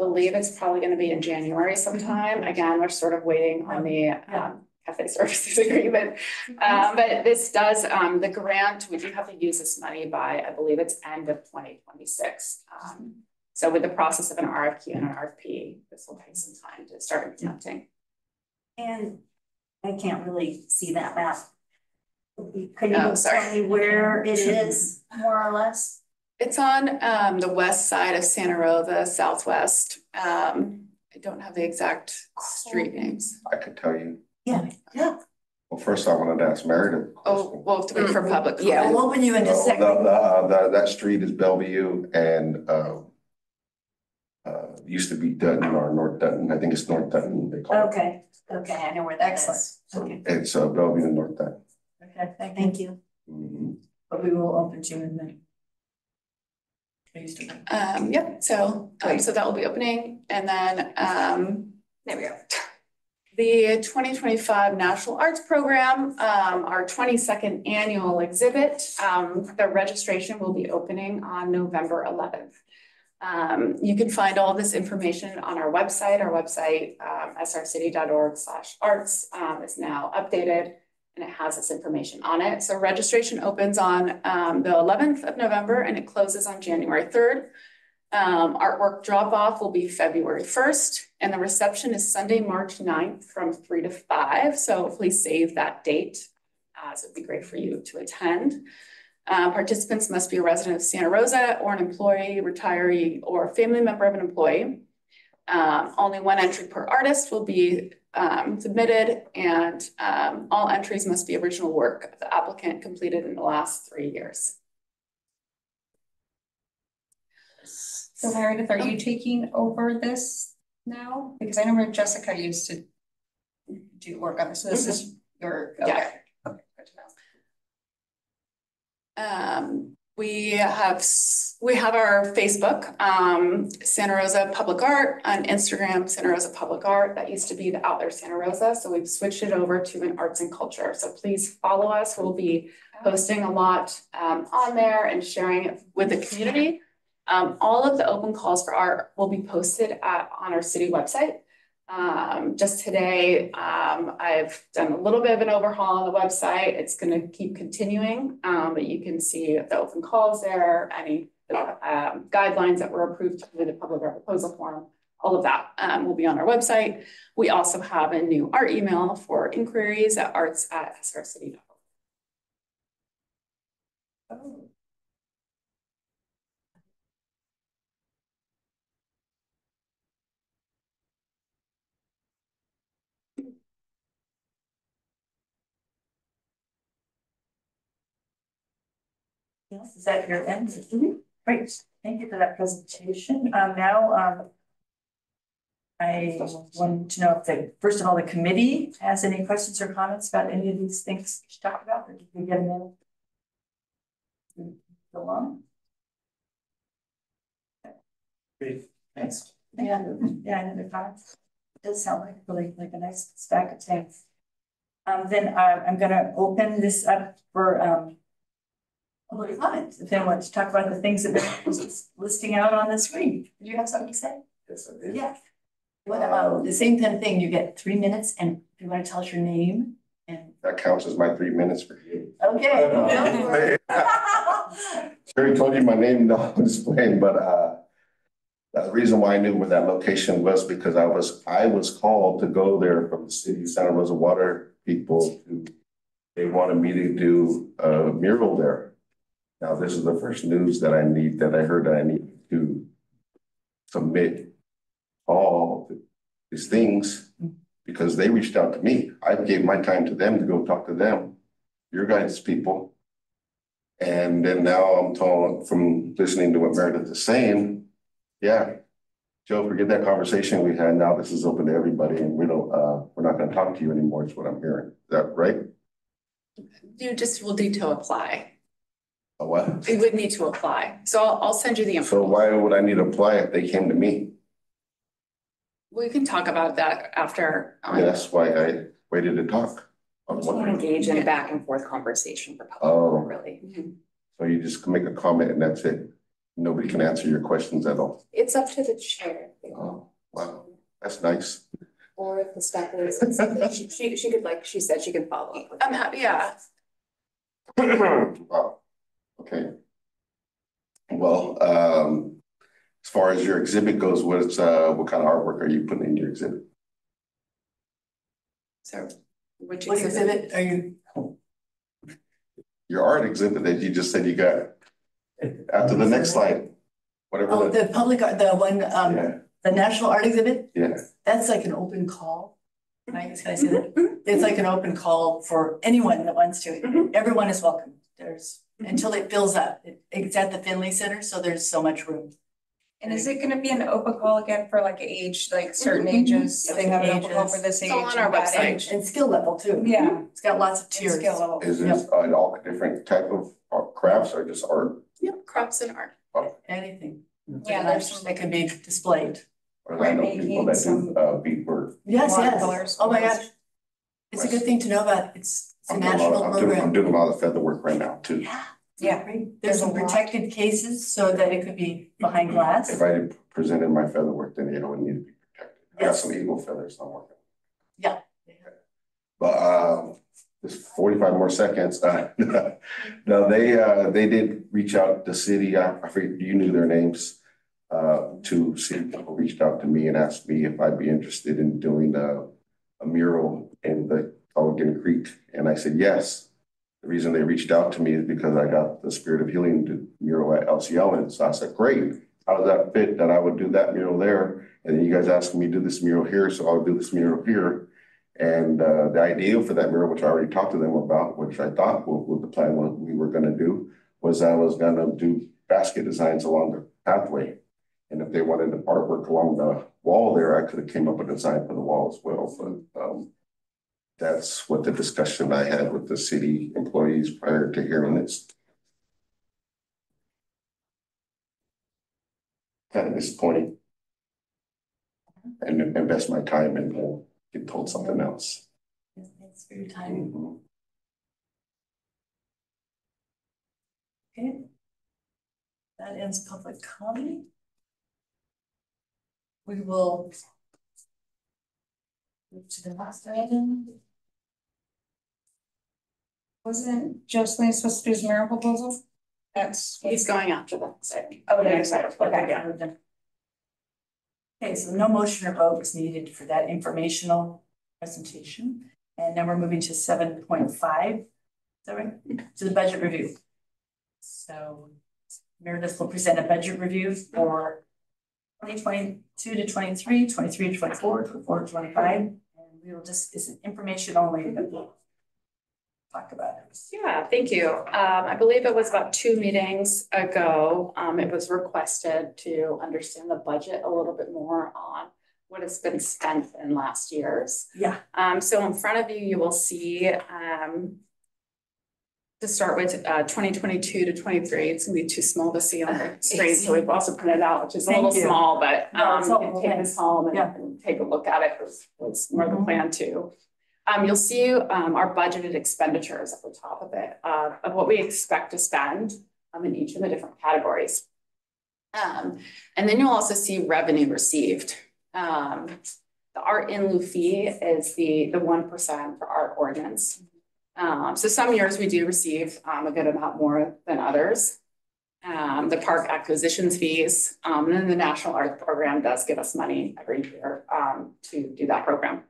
[SPEAKER 3] believe it's probably gonna be in January sometime. Again, we're sort of waiting on the um cafe services agreement. Um, but this does, um, the grant, we do have to use this money by, I believe it's end of twenty twenty-six. Um, so with the process of an RFQ and an RFP, this will take some time to start implementing.
[SPEAKER 7] And I can't really see that map. Can
[SPEAKER 3] Oh,
[SPEAKER 7] you tell me where it is, more or less?
[SPEAKER 3] It's on um the west side of Santa Rosa, southwest. Um, I don't have the exact street names.
[SPEAKER 8] I could tell you.
[SPEAKER 7] Yeah, yeah.
[SPEAKER 8] Well, first I wanted to ask Meredith.
[SPEAKER 3] Oh,
[SPEAKER 8] question.
[SPEAKER 3] we'll have to wait for public
[SPEAKER 4] Yeah.
[SPEAKER 3] comment.
[SPEAKER 1] We'll open you in a
[SPEAKER 8] No, no,
[SPEAKER 1] second.
[SPEAKER 8] no, uh, that, that street is Bellevue and, uh, uh, used to be Dutton or North Dutton. I think it's North Dutton, they call it.
[SPEAKER 7] Okay, okay, I know where that
[SPEAKER 1] Excellent.
[SPEAKER 7] is.
[SPEAKER 1] Okay,
[SPEAKER 8] It's, uh, Bellevue and North Dutton.
[SPEAKER 1] okay, thank you.
[SPEAKER 7] Thank you.
[SPEAKER 8] Mhm.
[SPEAKER 1] But we will open you in a minute. Are you still-
[SPEAKER 3] Um, yep, so, um, so that will be opening and then, um, there we go. The twenty twenty-five National Arts Program, um, our twenty-second annual exhibit, um, the registration will be opening on November eleventh. Um, you can find all this information on our website. Our website, um, srcity.org slash arts, um, is now updated. And it has this information on it. So registration opens on, um, the eleventh of November and it closes on January third. Um, artwork drop off will be February first and the reception is Sunday, March 9th from three to five. So please save that date. Uh, so it'd be great for you to attend. Uh, participants must be a resident of Santa Rosa or an employee, retiree, or family member of an employee. Um, only one entry per artist will be um, submitted and um, all entries must be original work of the applicant completed in the last three years.
[SPEAKER 5] So Meredith, are you taking over this now? Because I remember Jessica used to do work on this, so this is your,
[SPEAKER 3] Yeah.
[SPEAKER 5] okay. Okay, good to know.
[SPEAKER 3] Um, we have, we have our Facebook, um, Santa Rosa Public Art, on Instagram, Santa Rosa Public Art. That used to be the Out There Santa Rosa, so we've switched it over to an arts and culture. So please follow us. We'll be posting a lot, um, on there and sharing it with the community. Um, all of the open calls for art will be posted at, on our city website. Um, just today, um, I've done a little bit of an overhaul on the website. It's gonna keep continuing. Um, but you can see the open calls there, any um, guidelines that were approved through the public proposal form. All of that, um, will be on our website. We also have a new art email for inquiries at arts@srcity.org.
[SPEAKER 1] Yes, is that your end? Great, thank you for that presentation. Um, now, um. I wanted to know if the, first of all, the committee has any questions or comments about any of these things we talked about, or did we get them in? Go on.
[SPEAKER 2] Great.
[SPEAKER 1] Thanks. Yeah, yeah, and the comments. Does sound like really like a nice stack of tanks. Um, then I, I'm gonna open this up for, um. Public comment, if anyone wants to talk about the things that they're listing out on the screen. Do you have something to say?
[SPEAKER 8] Yes, I did.
[SPEAKER 1] Yeah. What, uh, the same kind of thing, you get three minutes and if you wanna tell us your name and.
[SPEAKER 8] That counts as my three minutes for you.
[SPEAKER 1] Okay.
[SPEAKER 8] Sherry told you my name, no, I'm just playing, but, uh, the reason why I knew where that location was because I was, I was called to go there from the city of Santa Rosa Water people to, they wanted me to do a mural there. Now, this is the first news that I need, that I heard that I need to submit all these things because they reached out to me. I gave my time to them to go talk to them, your guys' people. And then now I'm told from listening to what Meredith is saying, yeah. Joe, forget that conversation we had. Now this is open to everybody and we don't, uh, we're not gonna talk to you anymore, is what I'm hearing. Is that right?
[SPEAKER 3] You just will to apply.
[SPEAKER 8] Or what?
[SPEAKER 3] You would need to apply. So I'll, I'll send you the info.
[SPEAKER 8] So why would I need to apply if they came to me?
[SPEAKER 3] Well, we can talk about that after. um,
[SPEAKER 8] Yeah, That's why I waited to talk. I was
[SPEAKER 4] Just want to
[SPEAKER 8] wondering.
[SPEAKER 4] engage in a back and forth conversation for public,
[SPEAKER 8] Oh,
[SPEAKER 4] really.
[SPEAKER 3] mhm.
[SPEAKER 8] so you just make a comment and that's it? Nobody can answer your questions at all?
[SPEAKER 3] It's up to the chair.
[SPEAKER 8] Oh, wow, that's nice.
[SPEAKER 3] Or if the staff is.
[SPEAKER 4] She, she, she could, like she said, she could follow up. with
[SPEAKER 3] I'm happy, yeah.
[SPEAKER 8] Wow, okay. Well, um, as far as your exhibit goes, what's, uh, what kind of artwork are you putting in your exhibit?
[SPEAKER 3] So. Which
[SPEAKER 1] What
[SPEAKER 3] exhibit?
[SPEAKER 1] exhibit are you?
[SPEAKER 8] Your art exhibit that you just said you got after the next slide, whatever.
[SPEAKER 1] Oh,
[SPEAKER 8] the-
[SPEAKER 1] the public, art- the one, um,
[SPEAKER 8] Yeah,
[SPEAKER 1] the National Art Exhibit,
[SPEAKER 8] yeah,
[SPEAKER 1] that's like an open call. Can I, can I say that? It's like an open call for anyone that wants to.
[SPEAKER 3] Mhm.
[SPEAKER 1] Everyone is welcome. There's, until it fills up. It- It's at the Finley Center, so there's so much room.
[SPEAKER 5] And is it gonna be an open call again for like age, like certain
[SPEAKER 3] Mhm.
[SPEAKER 5] ages?
[SPEAKER 1] Yep,
[SPEAKER 5] They have an open call for this age
[SPEAKER 3] It's all on our
[SPEAKER 5] and that
[SPEAKER 3] website.
[SPEAKER 5] age?
[SPEAKER 1] And skill level too.
[SPEAKER 5] Yeah.
[SPEAKER 1] It's got lots of
[SPEAKER 5] And
[SPEAKER 1] tiers.
[SPEAKER 5] skill level.
[SPEAKER 8] is this uh, all different type of art- crafts or just art?
[SPEAKER 3] Yep, crafts and art.
[SPEAKER 1] Anything.
[SPEAKER 5] Yeah, there's some-
[SPEAKER 1] That can be displayed.
[SPEAKER 8] Or I know people that do
[SPEAKER 5] Some-
[SPEAKER 8] uh beadwork.
[SPEAKER 1] Yes,
[SPEAKER 5] Watercolors.
[SPEAKER 1] yes. Oh my gosh. It's a good thing to know about. It's, it's a
[SPEAKER 8] I'm doing a lot-
[SPEAKER 1] national
[SPEAKER 8] I'm doing, I'm doing a lot of feather work right now too.
[SPEAKER 1] Yeah.
[SPEAKER 5] Yeah.
[SPEAKER 1] Great. There's
[SPEAKER 5] There's a
[SPEAKER 1] some
[SPEAKER 5] lot.
[SPEAKER 1] protected cases so that it could be behind glass.
[SPEAKER 8] If I presented my feather work, then it would need to be protected. I got some eagle feathers I'm working.
[SPEAKER 1] Yeah.
[SPEAKER 8] But um, just forty-five more seconds. Uh, no, they uh, they did reach out the city. I I forget, you knew their names. Uh, to city people reached out to me and asked me if I'd be interested in doing a a mural in the Allegheny Creek, and I said yes. The reason they reached out to me is because I got the Spirit of Healing mural at Elsie Allen. So I said, great. How does that fit that I would do that mural there? And then you guys asked me to do this mural here, so I'll do this mural here. And uh, the idea for that mural, which I already talked to them about, which I thought was, was the plan what we were gonna do, was I was gonna do basket designs along the pathway. And if they wanted the artwork along the wall there, I could have came up with a design for the wall as well, but, um. That's what the discussion I had with the city employees prior to hearing this. Kind of disappointing. And invest my time and uh, get told something else.
[SPEAKER 1] Thanks for your time. Okay. That ends public comment. We will move to the last item.
[SPEAKER 5] Wasn't Jocelyn supposed to do his mayor proposal? That's.
[SPEAKER 3] He's going after that, so.
[SPEAKER 5] Oh, the next item, okay.
[SPEAKER 1] Okay. Okay, so no motion or vote was needed for that informational presentation. And then we're moving to seven point five. Is that right? To the budget review. So Meredith will present a budget review for twenty twenty-two to 23, 23 to 24, 24 to twenty-five. And we will just, it's an information only that we'll talk about it.
[SPEAKER 3] Yeah, thank you. Um, I believe it was about two meetings ago. Um, it was requested to understand the budget a little bit more on what has been spent in last years.
[SPEAKER 1] Yeah.
[SPEAKER 3] Um, so in front of you, you will see, um, to start with, uh, twenty twenty-two to twenty-three, it's gonna be too small to see on the screen, so we've also printed out, which is a little
[SPEAKER 1] you.
[SPEAKER 3] small, but, um,
[SPEAKER 1] it's
[SPEAKER 3] you can take this home and-
[SPEAKER 1] Yeah.
[SPEAKER 3] and take a look at it, was, was more the
[SPEAKER 1] Mhm.
[SPEAKER 3] plan too. Um, you'll see, um, our budgeted expenditures at the top of it, uh, of what we expect to spend, um, in each of the different categories. Um, and then you'll also see revenue received. Um, the art in lieu fee is the, the one percent for art ordinance. Um, so some years we do receive, a good amount more than others. The park acquisitions fees, and then the National Art Program does give us money every year, to do that program.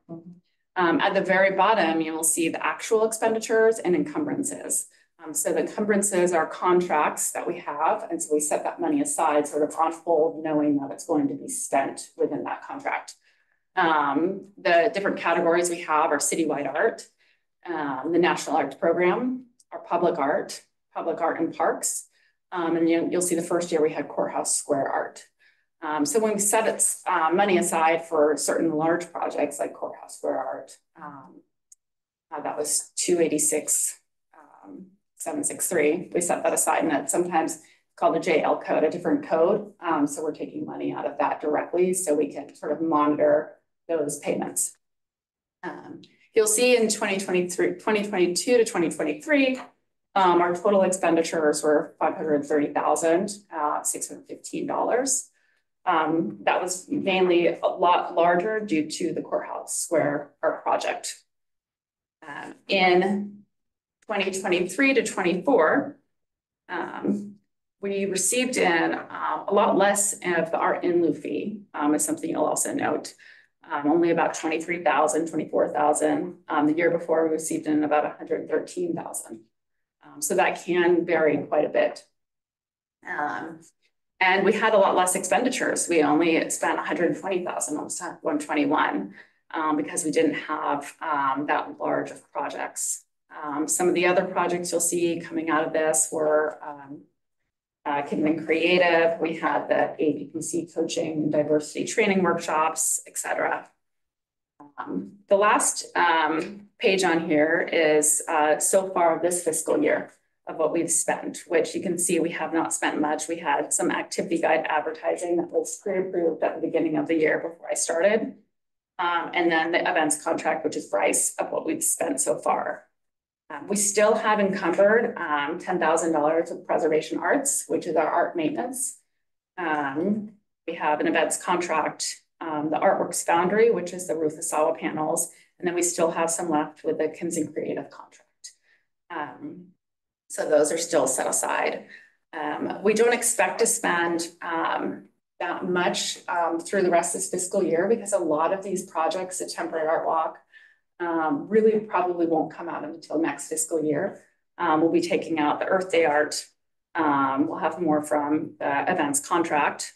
[SPEAKER 3] Um, at the very bottom, you will see the actual expenditures and encumbrances. Um, so the encumbrances are contracts that we have, and so we set that money aside sort of on hold, knowing that it's going to be spent within that contract. Um, the different categories we have are citywide art, um, the National Arts Program, our public art, public art and parks. Um, and you, you'll see the first year we had courthouse square art. Um, so when we set its, uh, money aside for certain large projects like courthouse square art, um, uh, that was two eighty-six, um, seven six three. We set that aside and that's sometimes called a JL code, a different code. Um, so we're taking money out of that directly so we can sort of monitor those payments. Um, you'll see in 2023, 2022 to twenty twenty-three, um, our total expenditures were five hundred thirty thousand, uh, dollars. Um, that was mainly a lot larger due to the courthouse square art project. Um, in twenty twenty-three to twenty-four, um, we received in, um, a lot less of the art in lieu fee, um, is something you'll also note. Um, only about 23,000, 24,000. Um, the year before we received in about hundred and thirteen thousand. Um, so that can vary quite a bit. And we had a lot less expenditures. We only spent 120,000, almost one twenty-one, um, because we didn't have, um, that large of projects. Um, some of the other projects you'll see coming out of this were, um, uh, Kidman Creative, we had the ABPC coaching, diversity training workshops, et cetera. Um, the last, um, page on here is, uh, so far this fiscal year of what we've spent, which you can see we have not spent much. We had some activity guide advertising that was pre-approved at the beginning of the year before I started. Um, and then the events contract, which is Bryce of what we've spent so far. Um, we still have encumbered, um, ten thousand dollars of preservation arts, which is our art maintenance. Um, we have an events contract, um, the Artworks Foundry, which is the Rufus panels, and then we still have some left with the Kinsen Creative contract. Um, so those are still set aside. Um, we don't expect to spend, um, that much, um, through the rest of this fiscal year because a lot of these projects, the temporary art walk, really probably won't come out until next fiscal year. We'll be taking out the Earth Day art. We'll have more from the events contract.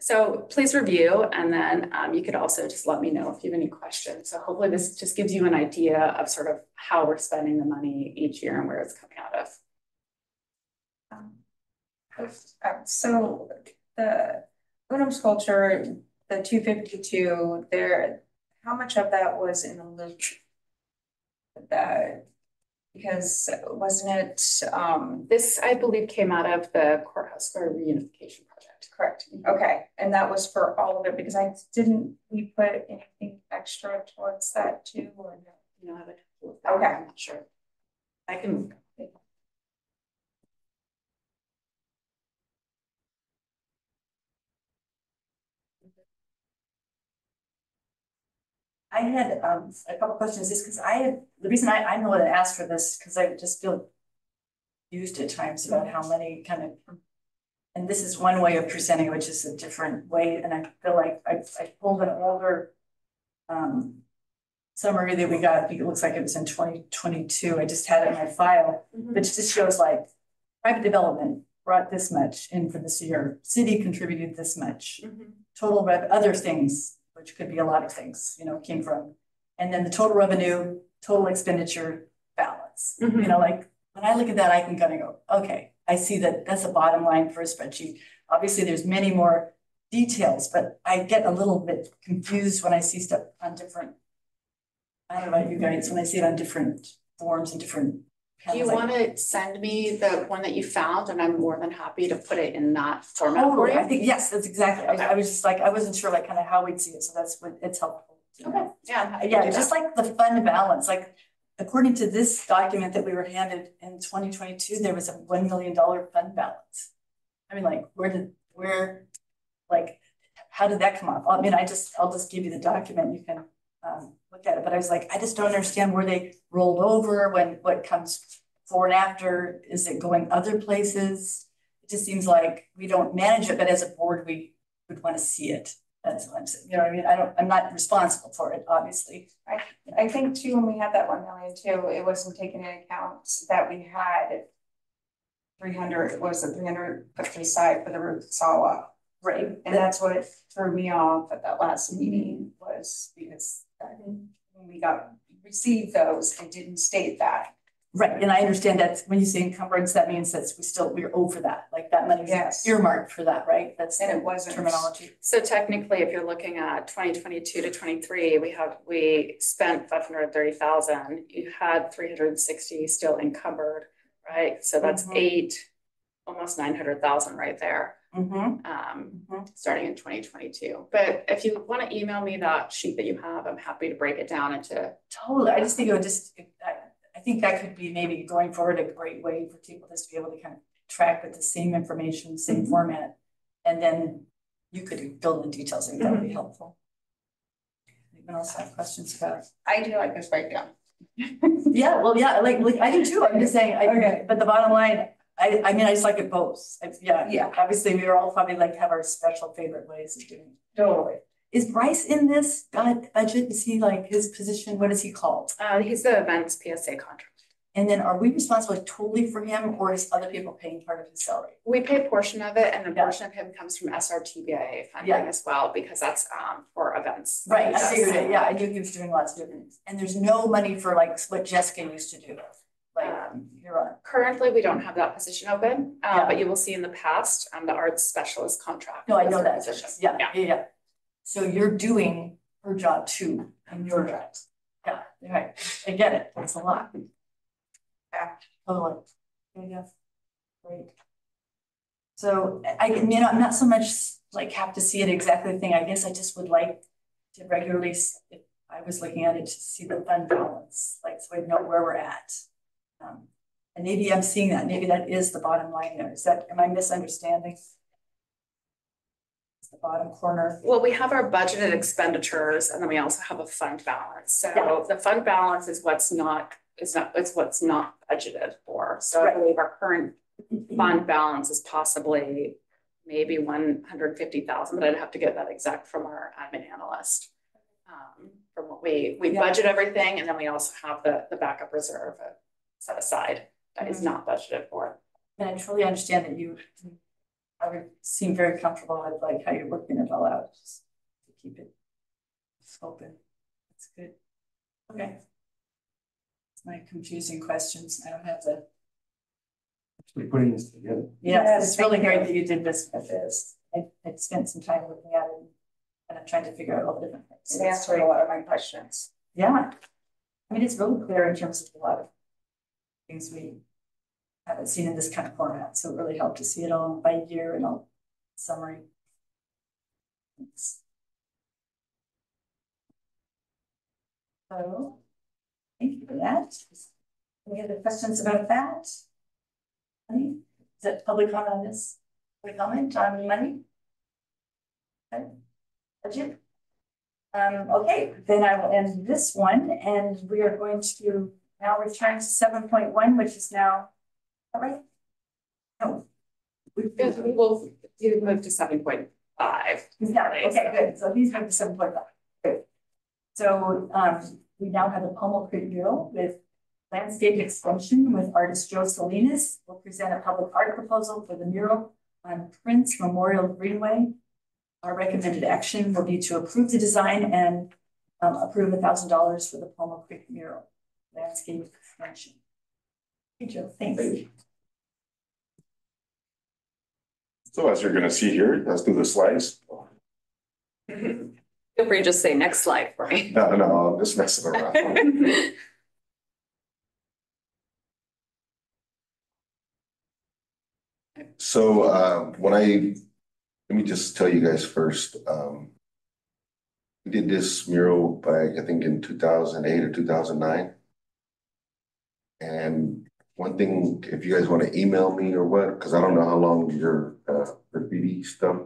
[SPEAKER 3] So please review and then um, you could also just let me know if you have any questions. So hopefully this just gives you an idea of sort of how we're spending the money each year and where it's coming out of. Um,
[SPEAKER 5] Uh, So the Unum sculpture, the two fifty-two, there, how much of that was in the loop? That, because wasn't it, um,
[SPEAKER 3] This, I believe, came out of the courthouse square reunification.
[SPEAKER 5] Correct, okay, and that was for all of it, because I didn't, we put anything extra towards that too, or no?
[SPEAKER 3] You know, I would. look back,
[SPEAKER 5] Okay.
[SPEAKER 3] I'm not sure. I can,
[SPEAKER 1] I had um a couple questions, just because I had, the reason I I know that I asked for this, because I just feel used at times about how many kind of. And this is one way of presenting, it, which is a different way, and I feel like I I pulled an older. Um. Summary that we got, it looks like it was in twenty twenty-two, I just had it in my file, which just shows like. Private development brought this much in for this year, city contributed this much total rev, other things, which could be a lot of things, you know, came from. And then the total revenue, total expenditure balance, you
[SPEAKER 3] Mhm.
[SPEAKER 1] know, like, when I look at that, I can kind of go, okay, I see that that's a bottom line for a spreadsheet. Obviously, there's many more details, but I get a little bit confused when I see stuff on different. I don't know about you guys, when I see it on different forms and different.
[SPEAKER 3] do you
[SPEAKER 1] panels,
[SPEAKER 3] wanna send me the one that you found and I'm more than happy to put it in that format oh, for
[SPEAKER 1] Totally, I
[SPEAKER 3] you?
[SPEAKER 1] think, yes, that's exactly, I,
[SPEAKER 3] Okay.
[SPEAKER 1] I was just like, I wasn't sure like kind of how we'd see it, so that's what, it's helpful.
[SPEAKER 3] Okay, yeah. To
[SPEAKER 1] Yeah, just like the fund balance, like according to this document that we were handed in twenty twenty-two, there was a one million dollar fund balance. I mean, like, where did, where, like, how did that come up? I mean, I just, I'll just give you the document, you can um look at it, but I was like, I just don't understand where they rolled over, when, what comes before and after, is it going other places? It just seems like we don't manage it, but as a board, we would wanna see it. That's what I'm saying, you know what I mean? I don't, I'm not responsible for it, obviously.
[SPEAKER 5] I I think too, when we had that one million too, it wasn't taken into account that we had. Three hundred, was it three hundred put aside for the root sawa,
[SPEAKER 1] Right.
[SPEAKER 5] and that's what threw me off at that last meeting was because. When we got, received those, it didn't state that,
[SPEAKER 1] Right, and I understand that when you say encumbrance, that means that we still, we're over that, like that money's
[SPEAKER 5] Yes.
[SPEAKER 1] earmarked for that, right? That's
[SPEAKER 5] and
[SPEAKER 1] the
[SPEAKER 5] it wasn't.
[SPEAKER 1] terminology.
[SPEAKER 3] So technically, if you're looking at twenty twenty-two to twenty-three, we have, we spent five hundred and thirty thousand. You had three hundred and sixty still encumbered, right? So that's
[SPEAKER 1] Mhm.
[SPEAKER 3] eight, almost nine hundred thousand right there,
[SPEAKER 1] Mm-hmm.
[SPEAKER 3] um,
[SPEAKER 1] Mhm.
[SPEAKER 3] starting in twenty twenty-two. But if you want to email me that sheet that you have, I'm happy to break it down into,
[SPEAKER 1] Totally, I just think it would just, I, I think that could be maybe going forward a great way for people just to be able to kind of track with the same information, same
[SPEAKER 3] Mhm.
[SPEAKER 1] format. And then you could fill in the details, I think that would be helpful. Anyone else have questions about?
[SPEAKER 5] I do like this breakdown.
[SPEAKER 1] Yeah, well, yeah, like, like, I do too, I'm just saying, I,
[SPEAKER 5] Okay.
[SPEAKER 1] but the bottom line, I, I mean, I just like it both, I- yeah.
[SPEAKER 5] Yeah.
[SPEAKER 1] Obviously, we are all probably like have our special favorite ways of doing. it.
[SPEAKER 5] Totally.
[SPEAKER 1] Is Bryce in this budget, is he like, his position, what is he called?
[SPEAKER 3] uh, he's the events PSA contract.
[SPEAKER 1] And then are we responsible totally for him, or is other people paying part of his salary?
[SPEAKER 3] We pay a portion of it and a
[SPEAKER 1] Yeah.
[SPEAKER 3] portion of him comes from SRTBA funding
[SPEAKER 1] Yeah.
[SPEAKER 3] as well, because that's, um, for events.
[SPEAKER 1] Right, I figured it, yeah, I knew he was doing lots of different, things. and there's no money for like what Jessica used to do, like,
[SPEAKER 3] Um. Currently, we don't have that position open, uh,
[SPEAKER 1] Yeah.
[SPEAKER 3] but you will see in the past, um, the arts specialist contract.
[SPEAKER 1] No, I know that,
[SPEAKER 3] position.
[SPEAKER 1] yeah, yeah, yeah. So you're doing her job too, and your job. Yeah, right, I get it, that's a lot. Yeah, totally. Yeah, yeah. Great. So I, I mean, I'm not so much like have to see it exactly the thing, I guess I just would like to regularly, if I was looking at it, to see the fund balance, like, so I know where we're at. Um, and maybe I'm seeing that, maybe that is the bottom line there, is that, am I misunderstanding? The bottom corner.
[SPEAKER 3] Well, we have our budgeted expenditures and then we also have a fund balance.
[SPEAKER 1] Yeah.
[SPEAKER 3] So the fund balance is what's not, is not, it's what's not budgeted for. So I believe our current fund balance is possibly maybe one hundred fifty thousand, but I'd have to get that exact from our admin analyst. Um, from what we, we
[SPEAKER 1] Yeah.
[SPEAKER 3] budget everything and then we also have the, the backup reserve set aside that is
[SPEAKER 1] Mhm.
[SPEAKER 3] not budgeted for.
[SPEAKER 1] And I truly understand that you, I would seem very comfortable with like how you're working it all out, just to keep it open. That's good. Okay. It's my confusing questions. I don't have the
[SPEAKER 6] Actually putting this together.
[SPEAKER 1] Yes, it's really
[SPEAKER 5] you.
[SPEAKER 1] great that you did this with this. I, I spent some time looking at it and I'm trying to figure out all the different things.
[SPEAKER 5] It answered a lot of my questions.
[SPEAKER 1] Yeah. I mean, it's really clear in terms of a lot of things we haven't seen in this kind of format, so it really helped to see it all by year and all summary. Thanks. So, thank you for that. Any other questions about that? Any, is that public comment on this? Public comment on money? Okay, budget? Um, okay, then I will end this one and we are going to now return to seven point one, which is now, all right? No. We-
[SPEAKER 3] Yes, we will, you move to seven point five.
[SPEAKER 1] Yeah, okay, good. So these seven point five. Good. So um, we now have the Pomo Creek mural with landscape extension with artist Joe Salinas. will present a public art proposal for the mural on Prince Memorial Greenway. Our recommended action will be to approve the design and um, approve thousand dollars for the Pomo Creek mural landscape extension. Hey, Joe, thanks.
[SPEAKER 8] So as you're gonna see here, let's do the slides.
[SPEAKER 4] Feel free to just say next slide for me.
[SPEAKER 8] No, no, I'm just messing around. So uh, when I, let me just tell you guys first, um. We did this mural back, I think in two thousand eight or two thousand nine. And one thing, if you guys wanna email me or what, cause I don't know how long your uh graffiti stuff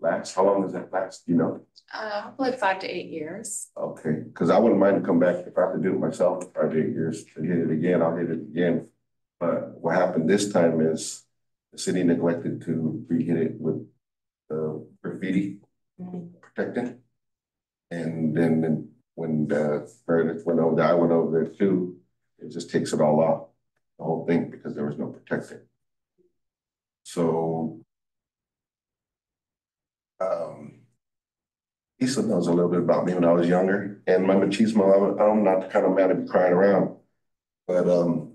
[SPEAKER 8] lasts, how long does that last, you know?
[SPEAKER 3] Uh, hopefully five to eight years.
[SPEAKER 8] Okay, cause I wouldn't mind to come back if I have to do it myself five, eight years to hit it again, I'll hit it again. But what happened this time is the city neglected to re-hit it with the graffiti protecting. And then when the Meredith went over there, I went over there too, it just takes it all off, the whole thing, because there was no protecting. So. Um. Lisa knows a little bit about me when I was younger, and my machismo, I'm, I'm not the kind of man to be crying around. But, um.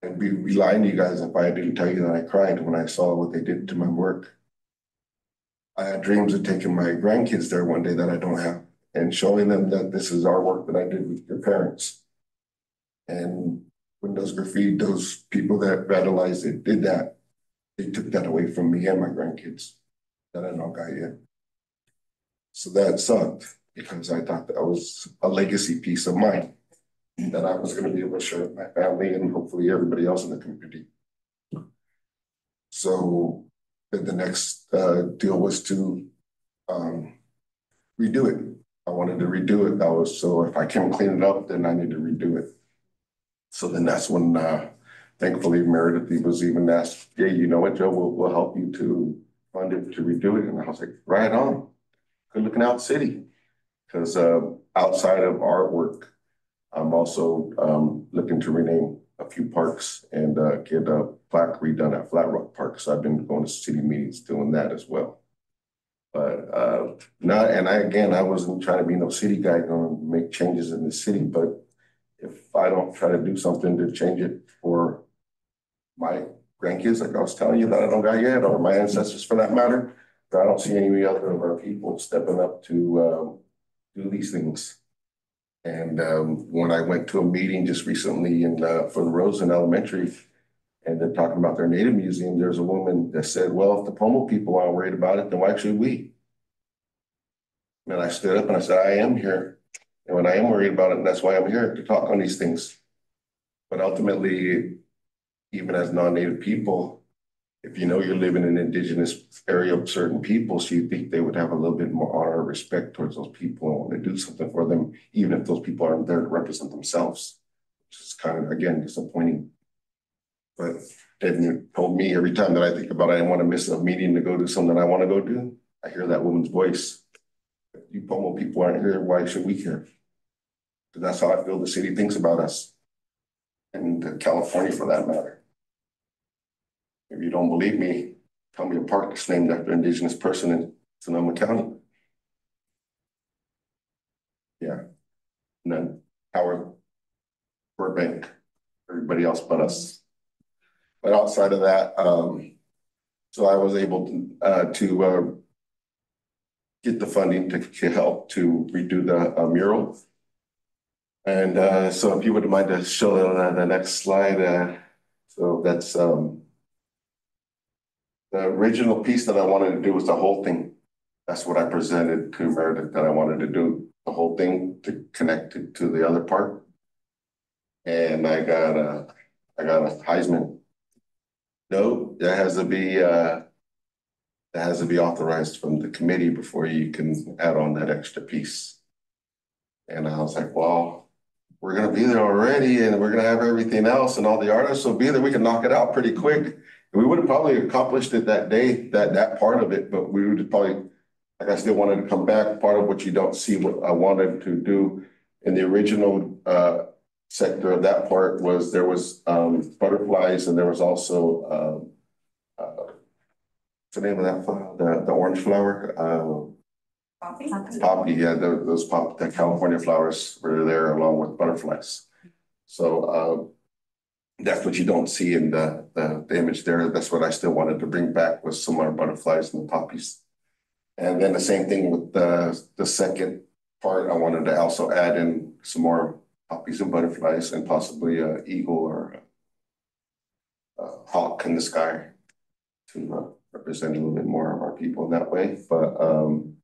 [SPEAKER 8] I'd be, be lying to you guys if I didn't tell you that I cried when I saw what they did to my work. I had dreams of taking my grandkids there one day that I don't have, and showing them that this is our work that I did with your parents. And when those graffiti, those people that vandalized it did that, they took that away from me and my grandkids that I don't got yet. So that sucked because I thought that was a legacy piece of mine that I was gonna be able to share with my family and hopefully everybody else in the community. So the next uh deal was to um redo it. I wanted to redo it. That was, so if I can't clean it up, then I need to redo it. So then that's when uh thankfully Meredith was even asked, yeah, you know what, Joe, we'll we'll help you to fund it to redo it. And I was like, right on. Good looking out city. Cause uh outside of artwork, I'm also um looking to rename a few parks and uh get a plaque redone at Flat Rock Park. So I've been going to city meetings doing that as well. But uh not, and I, again, I wasn't trying to be no city guy, gonna make changes in the city, but if I don't try to do something to change it for my grandkids, like I was telling you that I don't got yet, or my ancestors for that matter, I don't see any other of our people stepping up to um do these things. And um when I went to a meeting just recently in uh for the Rosen Elementary. And they're talking about their native museum, there's a woman that said, well, if the Pomo people aren't worried about it, then why should we? And I stood up and I said, I am here. And when I am worried about it, and that's why I'm here to talk on these things. But ultimately, even as non-native people, if you know you're living in an indigenous area of certain peoples, you think they would have a little bit more honor or respect towards those people and want to do something for them, even if those people aren't there to represent themselves. Which is kind of, again, disappointing. But you told me every time that I think about it, I want to miss a meeting to go do something I want to go do. I hear that woman's voice. If you Pomo people aren't here, why should we care? Because that's how I feel the city thinks about us. And California for that matter. If you don't believe me, tell me a park that's named after an indigenous person in Sonoma County. Yeah. And then Howard, Burbank, everybody else but us. But but outside of that, um, so I was able to, uh, to, uh, get the funding to, to help to redo the uh, mural. And, uh, so if you wouldn't mind to show the, next slide, uh, so that's, um, the original piece that I wanted to do was the whole thing. That's what I presented to Meredith, that I wanted to do, the whole thing to connect it to the other part. And I got a, I got a Heisman. No, that has to be, uh, that has to be authorized from the committee before you can add on that extra piece. And I was like, well, we're gonna be there already and we're gonna have everything else and all the artists will be there. We can knock it out pretty quick. And we would have probably accomplished it that day, that, that part of it, but we would have probably, like I still wanted to come back. Part of what you don't see, what I wanted to do in the original, uh, sector of that part was there was, um, butterflies and there was also, um, uh, what's the name of that flower? The, the orange flower? Uh,
[SPEAKER 5] Coffee?
[SPEAKER 8] Poppy, yeah, tho- those pop, the California flowers were there along with butterflies. So, um, that's what you don't see in the, the, the image there. That's what I still wanted to bring back was some more butterflies and the poppies. And then the same thing with the, the second part, I wanted to also add in some more poppies and butterflies and possibly a eagle or a hawk in the sky to uh, represent a little bit more of our people in that way, but, um,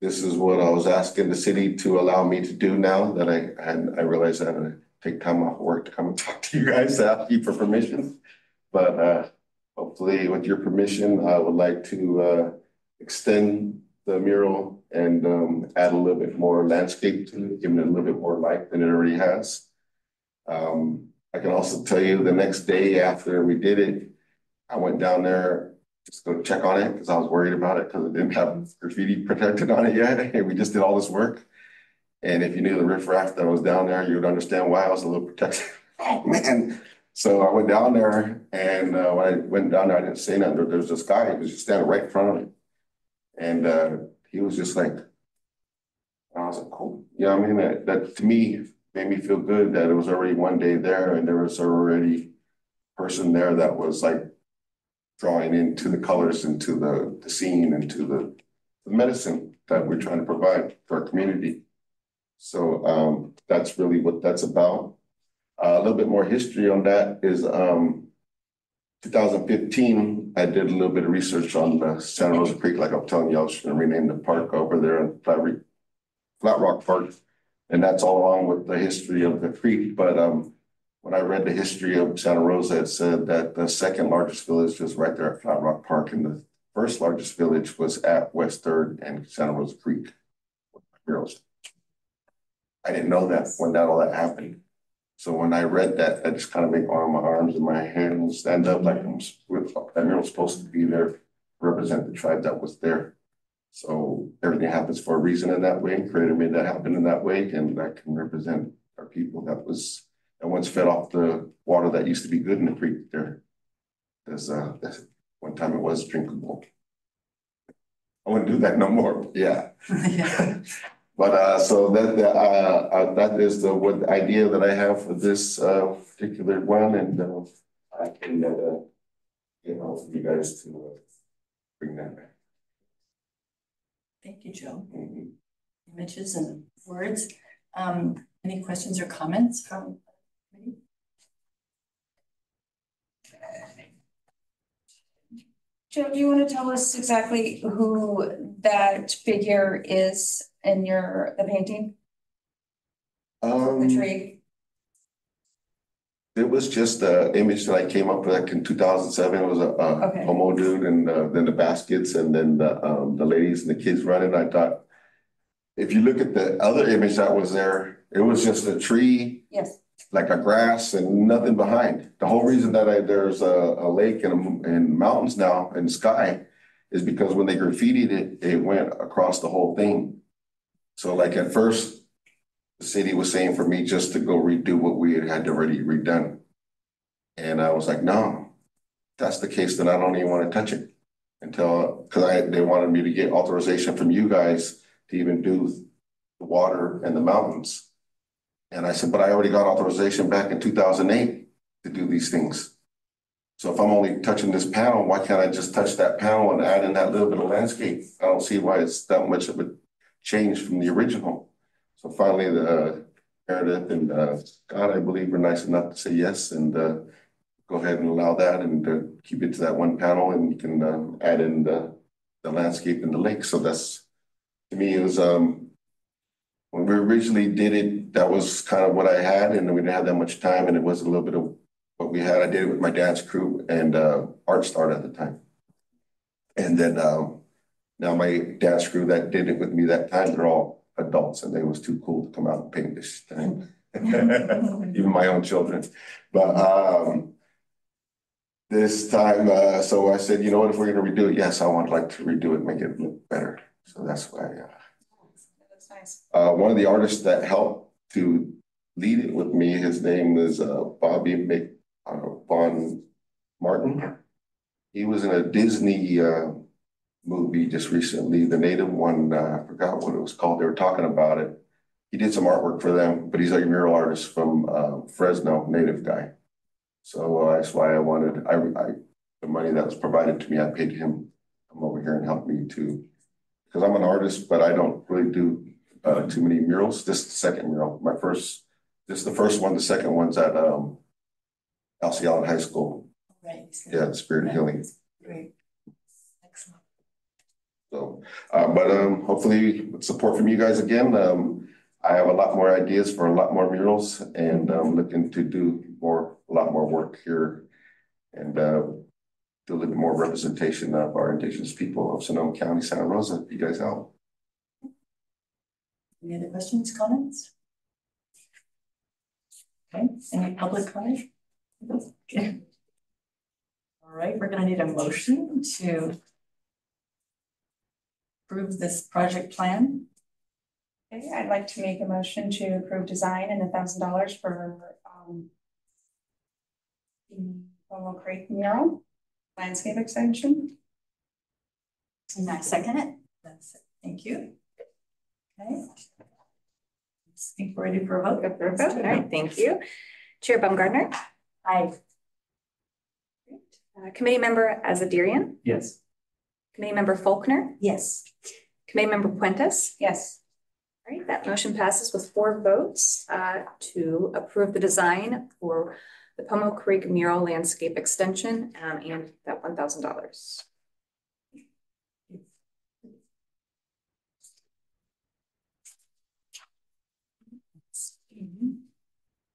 [SPEAKER 8] this is what I was asking the city to allow me to do now that I had, I realized I had to take time off work to come and talk to you guys, to ask you for permission. But uh, hopefully with your permission, I would like to uh, extend the mural and um, add a little bit more landscape to it, give it a little bit more life than it already has. Um, I can also tell you the next day after we did it, I went down there just go check on it because I was worried about it because it didn't have graffiti protected on it yet. And we just did all this work. And if you knew the riffraff that was down there, you would understand why I was a little protected. Oh, man. So I went down there and uh, when I went down there, I didn't say nothing. There was this guy, he was just standing right in front of me. And uh, he was just like, I was like, cool. You know what I mean? That, that to me made me feel good that it was already one day there and there was already person there that was like drawing into the colors, into the, the scene, into the, the medicine that we're trying to provide for our community. So um, that's really what that's about. Uh, a little bit more history on that is um, 2015, I did a little bit of research on the Santa Rosa Creek, like I'm telling you, I was gonna rename the park over there in Flat, Re- Flat Rock Park. And that's all along with the history of the creek, but um, when I read the history of Santa Rosa, it said that the second largest village was right there at Flat Rock Park, and the first largest village was at West Third and Santa Rosa Creek. I didn't know that when that all that happened. So when I read that, I just kind of make all my arms and my hands stand up like I'm, that mural's supposed to be there, represent the tribe that was there. So everything happens for a reason in that way, And Creator made that happen in that way, and I can represent our people that was and once fed off the water that used to be good in the creek there. There's uh, that's- one time it was drinkable. I wouldn't do that no more, but yeah.
[SPEAKER 1] Yeah.
[SPEAKER 8] But uh, so that, the, uh, uh, that is the, what idea that I have for this uh, particular one and uh, I can, uh, you know, you guys to uh, bring that back.
[SPEAKER 1] Thank you, Joe.
[SPEAKER 8] Mhm.
[SPEAKER 1] Images and words. Um, any questions or comments from?
[SPEAKER 5] Joe, do you want to tell us exactly who that figure is in your, the painting, the
[SPEAKER 8] Um,
[SPEAKER 5] tree?
[SPEAKER 8] It was just the image that I came up with like in two thousand seven, it was a, a
[SPEAKER 5] Okay.
[SPEAKER 8] Pomo dude and uh, then the baskets and then the, um, the ladies and the kids running, I thought. If you look at the other image that was there, it was just a tree,
[SPEAKER 5] Yes,
[SPEAKER 8] like a grass and nothing behind. The whole reason that I, there's a, a lake and, and mountains now the sky. Is because when they graffitied it, it went across the whole thing. So like at first, the city was saying for me just to go redo what we had already redone. And I was like, no, that's the case, then I don't even want to touch it. Until, cause I, they wanted me to get authorization from you guys to even do the water and the mountains. And I said, but I already got authorization back in two thousand eight to do these things. So if I'm only touching this panel, why can't I just touch that panel and add in that little bit of landscape? I don't see why it's that much of a change from the original. So finally, the uh, Meredith and uh, Scott, I believe, were nice enough to say yes and uh, go ahead and allow that and uh, keep it to that one panel and you can um, add in the, the landscape and the lake. So that's, to me, it was, um, when we originally did it, that was kind of what I had and we didn't have that much time and it was a little bit of what we had. I did it with my dad's crew and uh, Art Start at the time. And then um, now my dad's crew that did it with me that time, they're all adults and they was too cool to come out and paint this time. Even my own children. But um, this time, uh, so I said, you know what, if we're gonna redo it, yes, I would like to redo it, make it look better. So that's why, uh, uh, one of the artists that helped to lead it with me, his name is, uh, Bobby Mc, uh, Von Martin. He was in a Disney, uh, movie just recently, the native one, uh, I forgot what it was called, they were talking about it. He did some artwork for them, but he's like a mural artist from, uh, Fresno, native guy. So uh, that's why I wanted, I, I, the money that was provided to me, I paid him come over here and help me to. Cause I'm an artist, but I don't really do, uh, too many murals. This is the second mural. My first, this is the first one, the second one's at, um, Elsie Allen High School.
[SPEAKER 1] Right.
[SPEAKER 8] Yeah, the Spirit of Healing.
[SPEAKER 1] Great. Excellent.
[SPEAKER 8] So, uh, but, um, hopefully with support from you guys again, um, I have a lot more ideas for a lot more murals and I'm looking to do more, a lot more work here. And, uh, do a little bit more representation of our indigenous people of Sonoma County, Santa Rosa, you guys help.
[SPEAKER 1] Any other questions, comments? Okay, any public comment? Okay. All right, we're gonna need a motion to approve this project plan.
[SPEAKER 5] Okay, I'd like to make a motion to approve design and a thousand dollars for, um, the Pomo Creek mural landscape extension.
[SPEAKER 1] And I second it. That's it. Thank you. Okay. I think we're ready for a vote.
[SPEAKER 4] For a vote. All right, thank you. Chair Baumgartner?
[SPEAKER 1] Aye.
[SPEAKER 4] Uh, committee member Azadirian?
[SPEAKER 6] Yes.
[SPEAKER 4] Committee member Faulkner?
[SPEAKER 1] Yes.
[SPEAKER 4] Committee member Puentes?
[SPEAKER 5] Yes.
[SPEAKER 4] All right, that motion passes with four votes uh, to approve the design for the Pomo Creek mural landscape extension um, and that $1,000.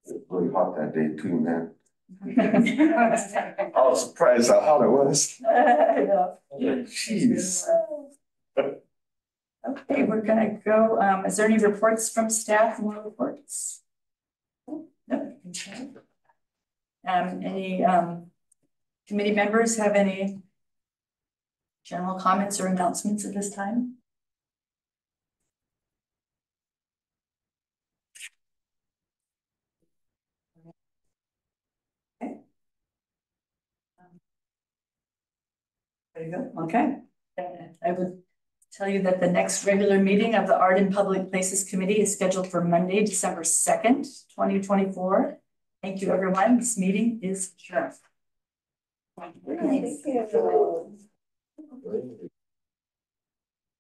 [SPEAKER 8] It was really hot that day too, man. I was surprised how hot it was. Jeez.
[SPEAKER 1] Okay, we're gonna go, um, is there any reports from staff, more reports? No, okay. Um, any, um, committee members have any general comments or announcements at this time? Okay. There you go, okay. I would tell you that the next regular meeting of the Art in Public Places Committee is scheduled for Monday, December second, twenty twenty-four. Thank you, everyone. This meeting is adjourned.
[SPEAKER 5] Thank you.